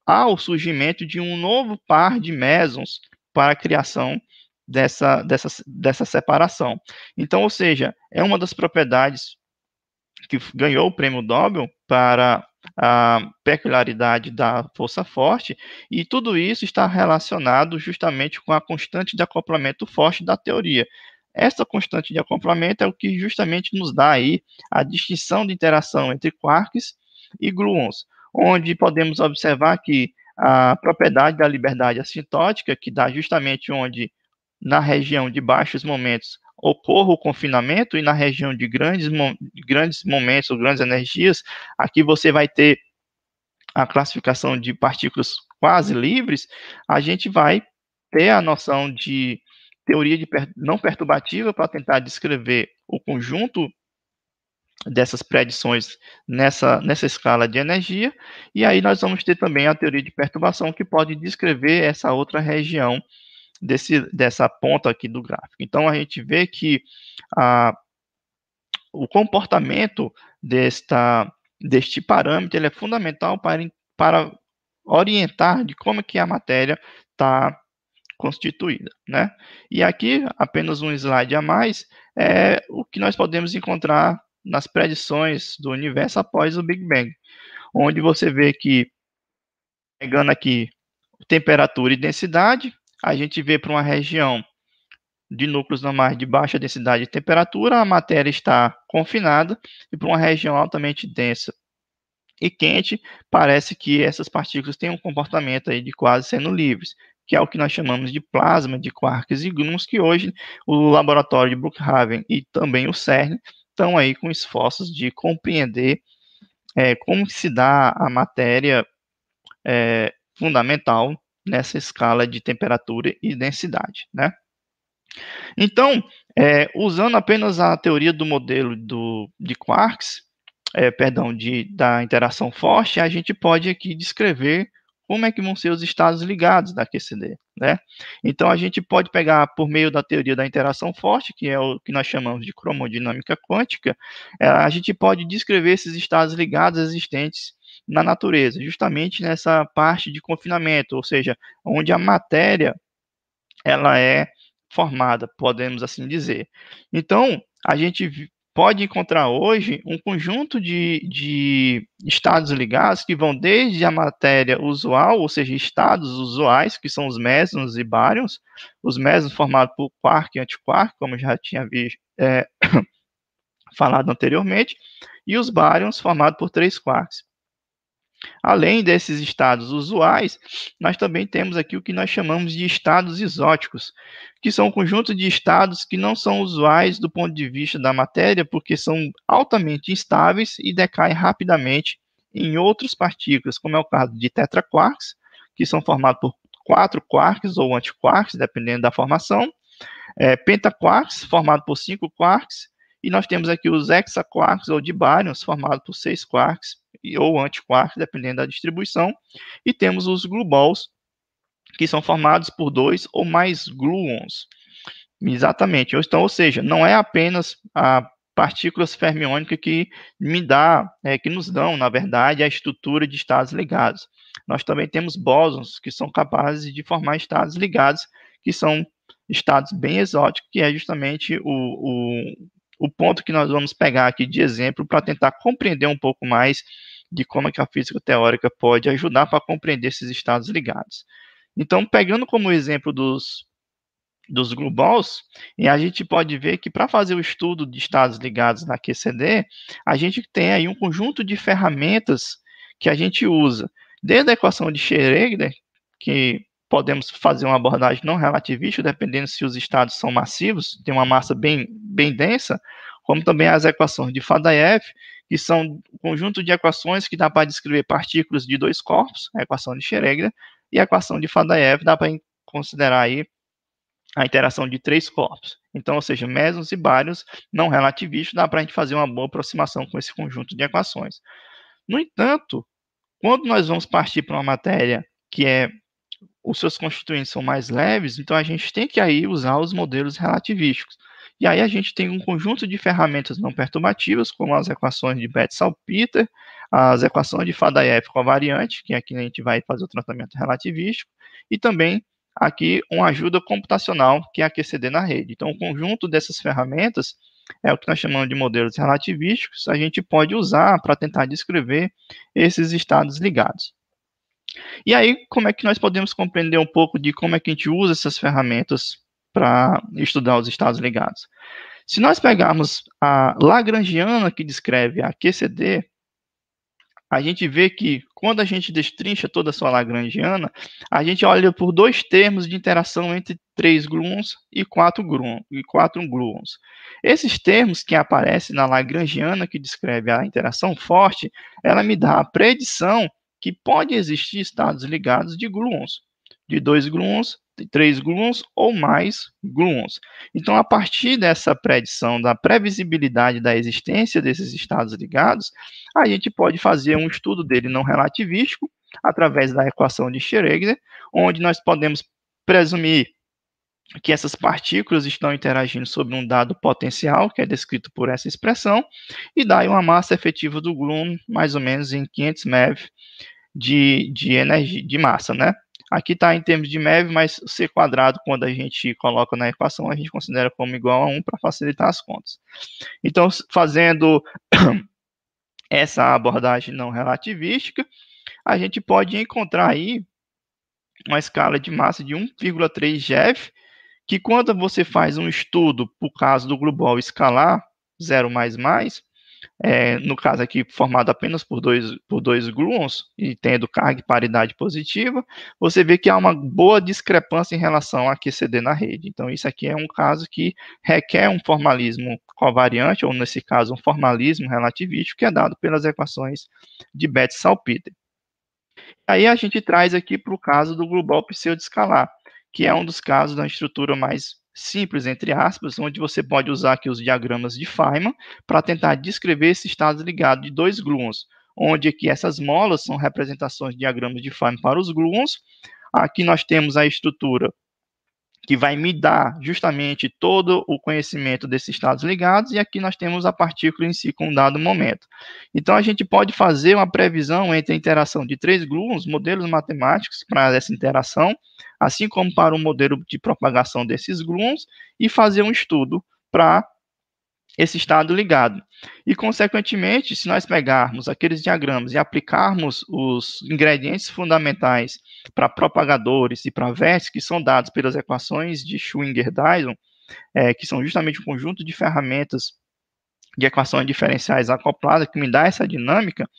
há o surgimento de um novo par de mesons para a criação dessa, dessa, dessa separação. Então, ou seja, é uma das propriedades que ganhou o prêmio Nobel para a peculiaridade da força forte, e tudo isso está relacionado justamente com a constante de acoplamento forte da teoria. Essa constante de acoplamento é o que justamente nos dá aí a distinção de interação entre quarks e gluons, onde podemos observar que a propriedade da liberdade assintótica, que dá justamente onde na região de baixos momentos ocorra o confinamento e na região de grandes, grandes momentos ou grandes energias, aqui você vai ter a classificação de partículas quase livres, a gente vai ter a noção de teoria de per não perturbativa para tentar descrever o conjunto dessas predições nessa, nessa escala de energia, e aí nós vamos ter também a teoria de perturbação que pode descrever essa outra região desse, dessa ponta aqui do gráfico. Então a gente vê que a, o comportamento desta, deste parâmetro ele é fundamental para, para orientar de como que a matéria está constituída, né? E aqui apenas um slide a mais é o que nós podemos encontrar nas predições do universo após o Big Bang, onde você vê que pegando aqui temperatura e densidade, a gente vê para uma região de núcleos normais de baixa densidade e temperatura, a matéria está confinada, e para uma região altamente densa e quente, parece que essas partículas têm um comportamento aí de quase sendo livres, que é o que nós chamamos de plasma de quarks e gluons, que hoje o laboratório de Brookhaven e também o CERN estão aí com esforços de compreender é, como se dá a matéria é, fundamental nessa escala de temperatura e densidade, né? Então, é, usando apenas a teoria do modelo do, de quarks, é, perdão, de, da interação forte, a gente pode aqui descrever como é que vão ser os estados ligados da QCD, né? Então a gente pode pegar por meio da teoria da interação forte, que é o que nós chamamos de cromodinâmica quântica, é, a gente pode descrever esses estados ligados existentes na natureza, justamente nessa parte de confinamento, ou seja, onde a matéria ela é formada, podemos assim dizer. Então, a gente pode encontrar hoje um conjunto de, de estados ligados que vão desde a matéria usual, ou seja, estados usuais, que são os mesons e baryons, os mesons formados por quark e antiquark, como já tinha visto, é, falado anteriormente, e os baryons formados por três quarks. Além desses estados usuais, nós também temos aqui o que nós chamamos de estados exóticos, que são um conjunto de estados que não são usuais do ponto de vista da matéria, porque são altamente instáveis e decaem rapidamente em outras partículas, como é o caso de tetraquarks, que são formados por quatro quarks ou antiquarks, dependendo da formação, é, pentaquarks, formado por cinco quarks, e nós temos aqui os hexaquarks ou dibaryons, formados por seis quarks, ou antiquarks, dependendo da distribuição, e temos os glueballs, que são formados por dois ou mais gluons. Exatamente. Então, ou seja, não é apenas a partículas fermiônicas que me dá, é, que nos dão, na verdade, a estrutura de estados ligados. Nós também temos bósons que são capazes de formar estados ligados, que são estados bem exóticos, que é justamente o, o, o ponto que nós vamos pegar aqui de exemplo para tentar compreender um pouco mais de como é que a física teórica pode ajudar para compreender esses estados ligados. Então, pegando como exemplo dos, dos globals, a gente pode ver que para fazer o estudo de estados ligados na QCD, a gente tem aí um conjunto de ferramentas que a gente usa, desde a equação de Schrödinger, que podemos fazer uma abordagem não relativista, dependendo se os estados são massivos, tem uma massa bem, bem densa, como também as equações de Fadaev, que são um conjunto de equações que dá para descrever partículas de dois corpos, a equação de Schrödinger, e a equação de Fadaev dá para considerar aí a interação de três corpos. Então, ou seja, mesons e baryons não relativistas, dá para a gente fazer uma boa aproximação com esse conjunto de equações. No entanto, quando nós vamos partir para uma matéria que é os seus constituintes são mais leves, então a gente tem que aí usar os modelos relativísticos. E aí a gente tem um conjunto de ferramentas não perturbativas, como as equações de Bethe-Salpeter, as equações de Fadaev com a variante, que aqui a gente vai fazer o tratamento relativístico, e também aqui uma ajuda computacional, que é a QCD na rede. Então, o conjunto dessas ferramentas é o que nós chamamos de modelos relativísticos, a gente pode usar para tentar descrever esses estados ligados. E aí, como é que nós podemos compreender um pouco de como é que a gente usa essas ferramentas para estudar os estados ligados? Se nós pegarmos a Lagrangiana que descreve a QCD, a gente vê que quando a gente destrincha toda a sua Lagrangiana, a gente olha por dois termos de interação entre três gluons e quatro, gluons, e quatro gluons. Esses termos que aparecem na Lagrangiana que descreve a interação forte, ela me dá a predição que pode existir estados ligados de gluons, de dois gluons, de três gluons ou mais gluons. Então, a partir dessa predição, da previsibilidade da existência desses estados ligados, a gente pode fazer um estudo dele não relativístico, através da equação de Schrödinger, onde nós podemos presumir que essas partículas estão interagindo sobre um dado potencial, que é descrito por essa expressão, e dá uma massa efetiva do gluon mais ou menos em 500 MeV de, de energia, de massa, né? Aqui está em termos de MeV, mas C quadrado, quando a gente coloca na equação, a gente considera como igual a 1 para facilitar as contas. Então, fazendo essa abordagem não relativística, a gente pode encontrar aí uma escala de massa de 1,3 GeV, que quando você faz um estudo, por caso do global escalar, 0 mais mais, é, no caso aqui formado apenas por dois, por dois gluons, e tendo carga e paridade positiva, você vê que há uma boa discrepância em relação a QCD na rede. Então, isso aqui é um caso que requer um formalismo covariante, ou nesse caso, um formalismo relativístico, que é dado pelas equações de Bethe-Salpeter. Aí a gente traz aqui para o caso do global pseudo-escalar, que é um dos casos da estrutura mais simples, entre aspas, onde você pode usar aqui os diagramas de Feynman para tentar descrever esse estado ligado de dois gluons, onde aqui essas molas são representações de diagramas de Feynman para os gluons. Aqui nós temos a estrutura que vai me dar justamente todo o conhecimento desses estados ligados, e aqui nós temos a partícula em si com um dado momento. Então, a gente pode fazer uma previsão entre a interação de três gluons, modelos matemáticos para essa interação, assim como para o modelo de propagação desses gluons, e fazer um estudo para esse estado ligado. E, consequentemente, se nós pegarmos aqueles diagramas e aplicarmos os ingredientes fundamentais para propagadores e para vértices, que são dados pelas equações de Schwinger-Dyson, é, que são justamente um conjunto de ferramentas de equações diferenciais acopladas, que me dá essa dinâmica,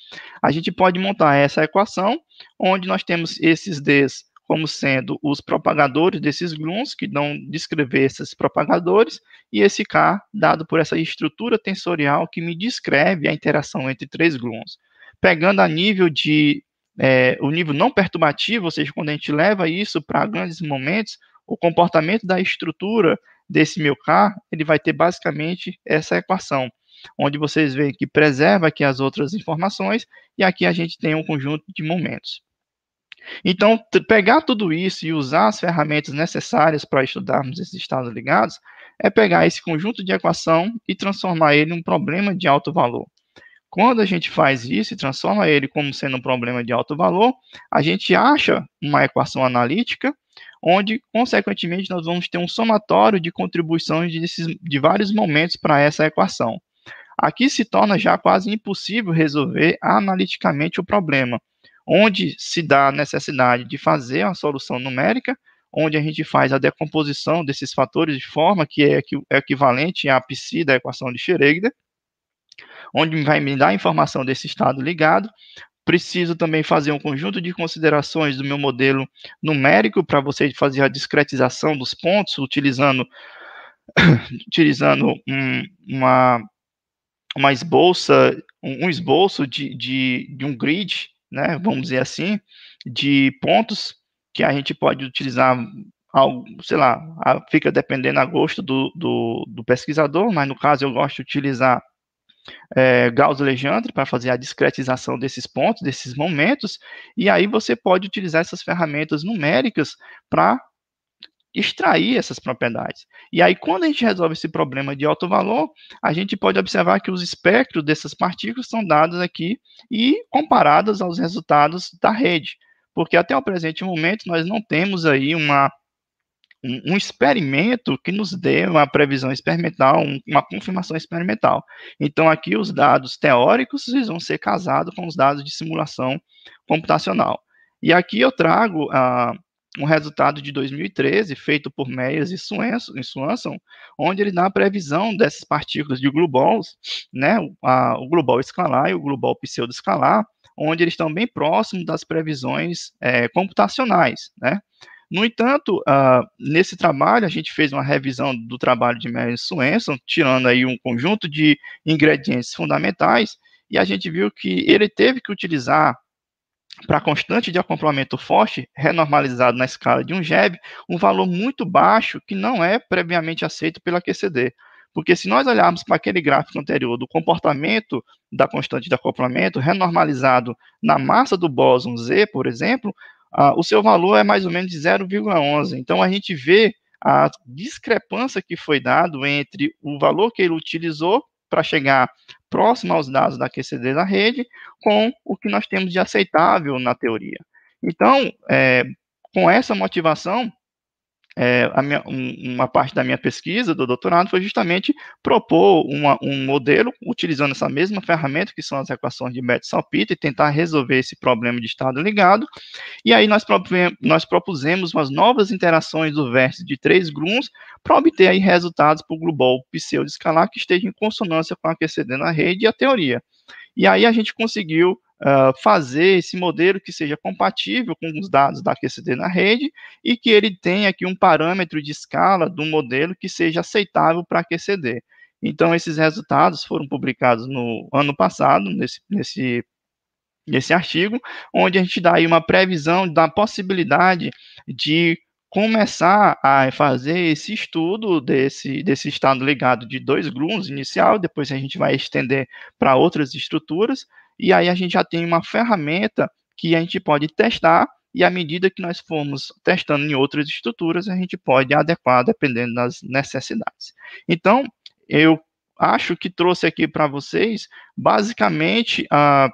a gente pode montar essa equação, onde nós temos esses Ds como sendo os propagadores desses gluons, que dão descrever esses propagadores, e esse K dado por essa estrutura tensorial que me descreve a interação entre três gluons. Pegando a nível de é, o nível não perturbativo, ou seja, quando a gente leva isso para grandes momentos, o comportamento da estrutura desse meu K, ele vai ter basicamente essa equação, onde vocês veem que preserva aqui as outras informações, e aqui a gente tem um conjunto de momentos. Então, pegar tudo isso e usar as ferramentas necessárias para estudarmos esses estados ligados é pegar esse conjunto de equação e transformar ele em um problema de alto valor. Quando a gente faz isso e transforma ele como sendo um problema de alto valor, a gente acha uma equação analítica, onde, consequentemente, nós vamos ter um somatório de contribuições de, de vários momentos para essa equação. Aqui se torna já quase impossível resolver analiticamente o problema, onde se dá a necessidade de fazer uma solução numérica, onde a gente faz a decomposição desses fatores de forma que é equivalente à psi da equação de Schrödinger, onde vai me dar a informação desse estado ligado. Preciso também fazer um conjunto de considerações do meu modelo numérico para você fazer a discretização dos pontos, utilizando, utilizando um, uma, uma esbolsa, um, um esboço de, de, de um grid né, vamos dizer assim, de pontos que a gente pode utilizar, algo, sei lá, fica dependendo a gosto do, do, do pesquisador, mas no caso eu gosto de utilizar é, Gauss-Legendre para fazer a discretização desses pontos, desses momentos, e aí você pode utilizar essas ferramentas numéricas para extrair essas propriedades. E aí, quando a gente resolve esse problema de alto valor, a gente pode observar que os espectros dessas partículas são dados aqui e comparados aos resultados da rede. Porque até o presente momento nós não temos aí uma, um, um experimento que nos dê uma previsão experimental, um, uma confirmação experimental. Então, aqui os dados teóricos vão ser casados com os dados de simulação computacional. E aqui eu trago uh, um resultado de 2013 feito por Meyers e Swanson, onde ele dá a previsão dessas partículas de glubols, né, o global escalar e o global pseudo-escalar, onde eles estão bem próximos das previsões é, computacionais, né. No entanto, uh, nesse trabalho, a gente fez uma revisão do trabalho de Meyers e Swanson, tirando aí um conjunto de ingredientes fundamentais, e a gente viu que ele teve que utilizar para a constante de acoplamento forte, renormalizado na escala de um GEB, um valor muito baixo que não é previamente aceito pela QCD. Porque se nós olharmos para aquele gráfico anterior do comportamento da constante de acoplamento renormalizado na massa do bóson Z, por exemplo, o seu valor é mais ou menos de 0,11. Então a gente vê a discrepância que foi dado entre o valor que ele utilizou para chegar próximo aos dados da QCD da rede com o que nós temos de aceitável na teoria. Então, é, com essa motivação, é, minha, um, uma parte da minha pesquisa do doutorado foi justamente propor uma, um modelo utilizando essa mesma ferramenta, que são as equações de Bethe-Salpeter, e tentar resolver esse problema de estado ligado. E aí nós, nós propusemos umas novas interações do vértice de três grooms para obter aí resultados para o global pseudo-escalar que esteja em consonância com a QCD na rede e a teoria. E aí a gente conseguiu uh, fazer esse modelo que seja compatível com os dados da QCD na rede e que ele tenha aqui um parâmetro de escala do modelo que seja aceitável para a QCD. Então, esses resultados foram publicados no ano passado, nesse, nesse, nesse artigo, onde a gente dá aí uma previsão da possibilidade de começar a fazer esse estudo desse, desse estado ligado de dois grooms inicial, depois a gente vai estender para outras estruturas, e aí a gente já tem uma ferramenta que a gente pode testar e à medida que nós formos testando em outras estruturas, a gente pode adequar dependendo das necessidades. Então, eu acho que trouxe aqui para vocês, basicamente, uh,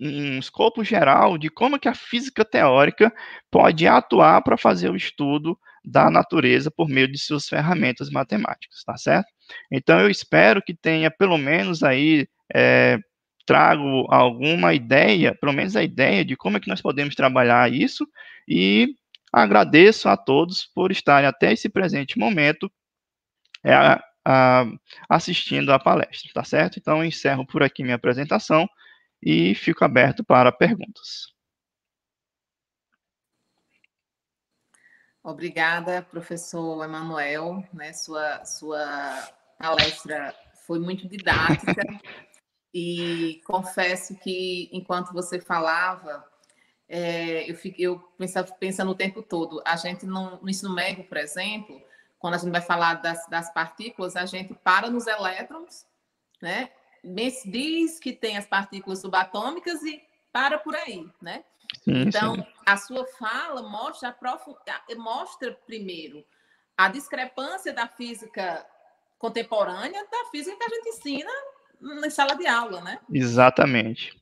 um, um escopo geral de como que a física teórica pode atuar para fazer o estudo da natureza por meio de suas ferramentas matemáticas, tá certo? Então, eu espero que tenha pelo menos aí é, trago alguma ideia, pelo menos a ideia de como é que nós podemos trabalhar isso e agradeço a todos por estarem até esse presente momento é, a, assistindo a palestra, tá certo? Então, encerro por aqui minha apresentação e fico aberto para perguntas. Obrigada, professor Emanuel, né? Sua, sua palestra foi muito didática, E confesso que, enquanto você falava, é, eu, fiquei, eu pensava, pensando o tempo todo. A gente, não, no ensino médio, por exemplo, quando a gente vai falar das, das partículas, a gente para nos elétrons, né? diz que tem as partículas subatômicas e para por aí, né? Sim, então, sim. a sua fala mostra, mostra primeiro a discrepância da física contemporânea da física que a gente ensina na sala de aula, né? Exatamente.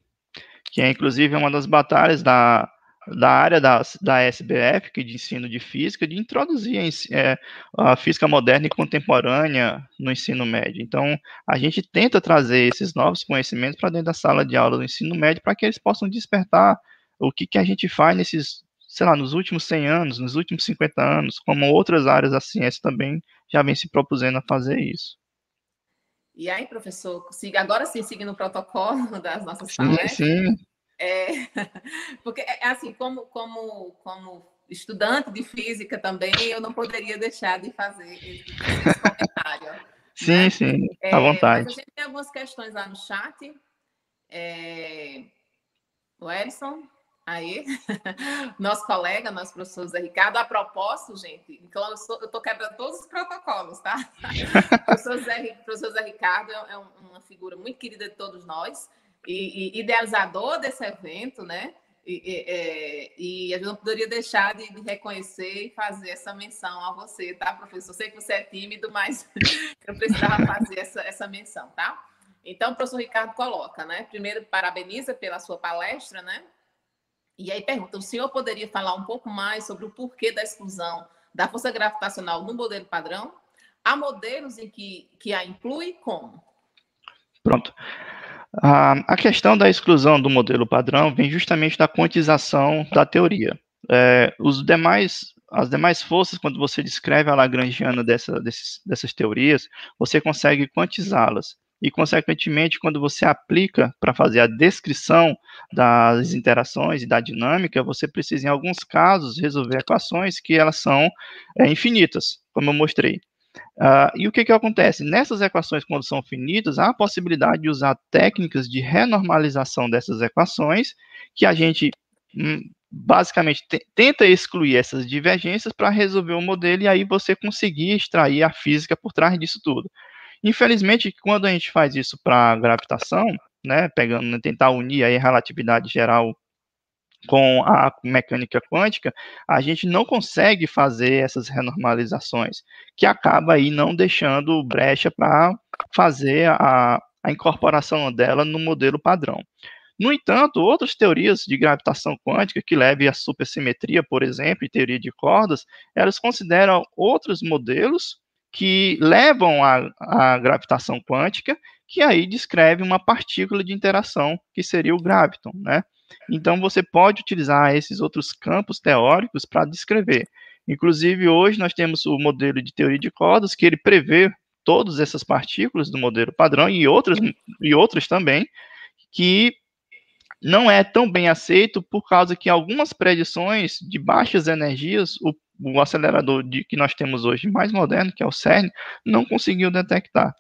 Que é, inclusive, uma das batalhas da, da área da, da SBF, que de ensino de física, de introduzir é, a física moderna e contemporânea no ensino médio. Então, a gente tenta trazer esses novos conhecimentos para dentro da sala de aula do ensino médio, para que eles possam despertar o que, que a gente faz nesses, sei lá, nos últimos 100 anos, nos últimos 50 anos, como outras áreas da ciência também já vem se propusendo a fazer isso. E aí, professor, agora sim, seguindo o protocolo das nossas palestras. Sim, sim. É, porque, é, é assim, como, como, como estudante de física também, eu não poderia deixar de fazer esse, esse comentário. Sim, né? sim, à é, vontade. a gente tem algumas questões lá no chat. É, o Edson, Aí, nosso colega, nosso professor Zé Ricardo, a propósito, gente, então eu estou quebrando todos os protocolos, tá? o professor Zé, professor Zé Ricardo é, é uma figura muito querida de todos nós e, e idealizador desse evento, né? E, e, é, e, a gente não poderia deixar de, de, reconhecer e fazer essa menção a você, tá, professor? Sei que você é tímido, mas eu precisava fazer essa, essa menção, tá? Então, o professor Ricardo coloca, né? Primeiro, parabeniza pela sua palestra, né? E aí pergunta: o senhor poderia falar um pouco mais sobre o porquê da exclusão da força gravitacional no modelo padrão? Há modelos em que, que a inclui como? Pronto. a questão da exclusão do modelo padrão vem justamente da quantização da teoria. É, os demais, as demais forças, quando você descreve a Lagrangiana dessa, desses, dessas teorias, você consegue quantizá-las e, consequentemente, quando você aplica para fazer a descrição das interações e da dinâmica, você precisa, em alguns casos, resolver equações que elas são é, infinitas, como eu mostrei. Uh, e o que, que acontece? Nessas equações, quando são finitas, há a possibilidade de usar técnicas de renormalização dessas equações, que a gente hum, basicamente tenta excluir essas divergências para resolver o modelo e aí você conseguir extrair a física por trás disso tudo. Infelizmente, quando a gente faz isso para gravitação, né, pegando, tentar unir aí a relatividade geral com a mecânica quântica, a gente não consegue fazer essas renormalizações, que acaba aí não deixando brecha para fazer a, a incorporação dela no modelo padrão. No entanto, outras teorias de gravitação quântica que levem à supersimetria, por exemplo, e teoria de cordas, elas consideram outros modelos que levam à, gravitação quântica, que aí descreve uma partícula de interação, que seria o graviton, né? Então, você pode utilizar esses outros campos teóricos para descrever. Inclusive, hoje nós temos o modelo de teoria de cordas, que ele prevê todas essas partículas do modelo padrão e outras, e outras também, que não é tão bem aceito por causa que algumas predições de baixas energias, o, o acelerador de, que nós temos hoje mais moderno, que é o CERN, não conseguiu detectar.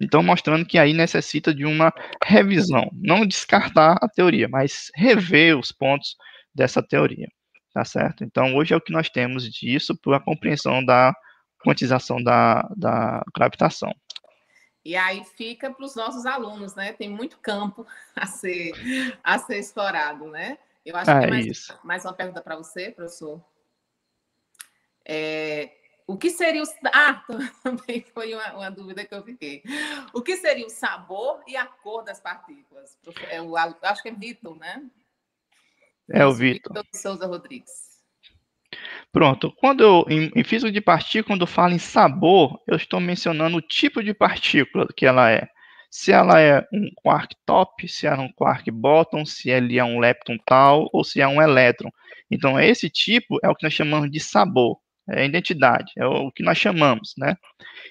Então, mostrando que aí necessita de uma revisão, não descartar a teoria, mas rever os pontos dessa teoria, tá certo? Então, hoje é o que nós temos disso para a compreensão da quantização da, da gravitação. E aí fica para os nossos alunos, né? Tem muito campo a ser, a ser explorado, né? Eu acho é que é mais, mais uma pergunta para você, professor. É, o que seria o. Ah, também foi uma, uma, dúvida que eu fiquei. O que seria o sabor e a cor das partículas? É o, acho que é Vitor, né? É o Vitor. Vitor Souza Rodrigues. Pronto. Quando eu, em, em física de partícula, quando eu falo em sabor, eu estou mencionando o tipo de partícula que ela é. Se ela é um quark top, se é um quark bottom, se ele é um lepton tal, ou se é um elétron. Então, esse tipo é o que nós chamamos de sabor é identidade, é o que nós chamamos, né?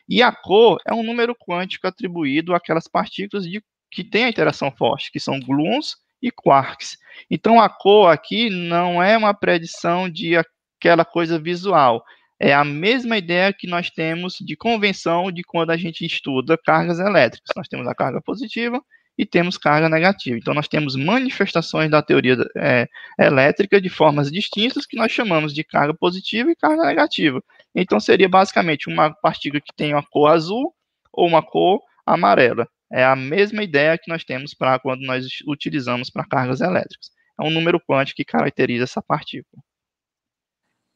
E a cor é um número quântico atribuído àquelas partículas de, que têm a interação forte, que são gluons e quarks. Então a cor aqui não é uma predição de aquela coisa visual, é a mesma ideia que nós temos de convenção de quando a gente estuda cargas elétricas. Nós temos a carga positiva e temos carga negativa. Então, nós temos manifestações da teoria é, elétrica de formas distintas que nós chamamos de carga positiva e carga negativa. Então, seria basicamente uma partícula que tem uma cor azul ou uma cor amarela. É a mesma ideia que nós temos para quando nós utilizamos para cargas elétricas. É um número quântico que caracteriza essa partícula.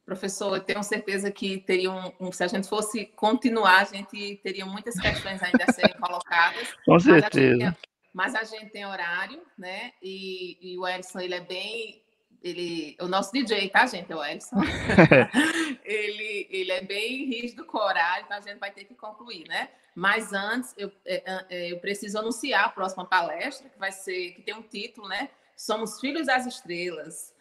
Professor, eu tenho certeza que teria um, um, se a gente fosse continuar, a gente teria muitas questões ainda a serem colocadas. Com certeza mas a gente tem horário, né? E, e o Edson, ele é bem. Ele, o nosso DJ, tá, gente? É o Edson. ele, ele é bem rígido com o horário, então a gente vai ter que concluir, né? Mas antes, eu, é, é, é, eu preciso anunciar a próxima palestra, que vai ser, que tem um título, né? Somos Filhos das Estrelas,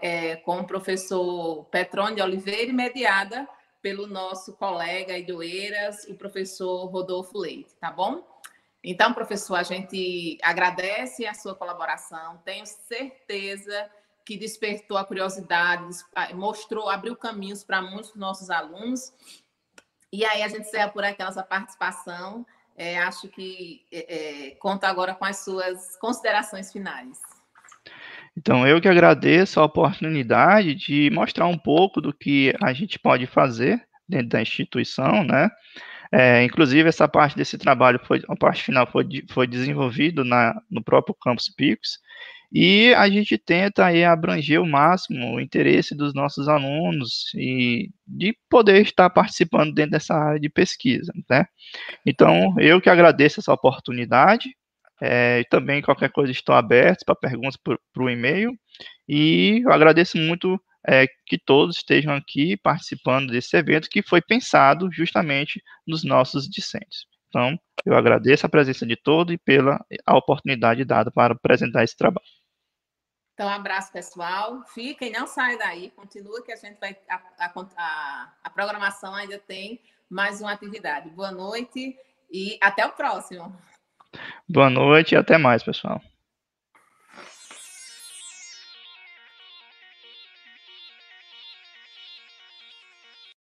é, com o professor Petrone de Oliveira e mediada pelo nosso colega Idoeiras, o professor Rodolfo Leite, tá bom? Então, professor, a gente agradece a sua colaboração, tenho certeza que despertou a curiosidade, mostrou, abriu caminhos para muitos dos nossos alunos. E aí a gente encerra por aquela sua participação. É, acho que é, é, conta agora com as suas considerações finais. Então, eu que agradeço a oportunidade de mostrar um pouco do que a gente pode fazer dentro da instituição, né? É, inclusive, essa parte desse trabalho, foi, a parte final foi, foi desenvolvido na, no próprio Campus Pix, e a gente tenta aí abranger o máximo o interesse dos nossos alunos e de poder estar participando dentro dessa área de pesquisa, né? Então, eu que agradeço essa oportunidade, é, e também qualquer coisa estou aberto para perguntas para o e-mail, e eu agradeço muito é, que todos estejam aqui participando desse evento que foi pensado justamente nos nossos discentes. Então, eu agradeço a presença de todos e pela a oportunidade dada para apresentar esse trabalho. Então, um abraço, pessoal. Fiquem, não saia daí, continua que a gente vai. A, a, a programação ainda tem mais uma atividade. Boa noite e até o próximo. Boa noite e até mais, pessoal.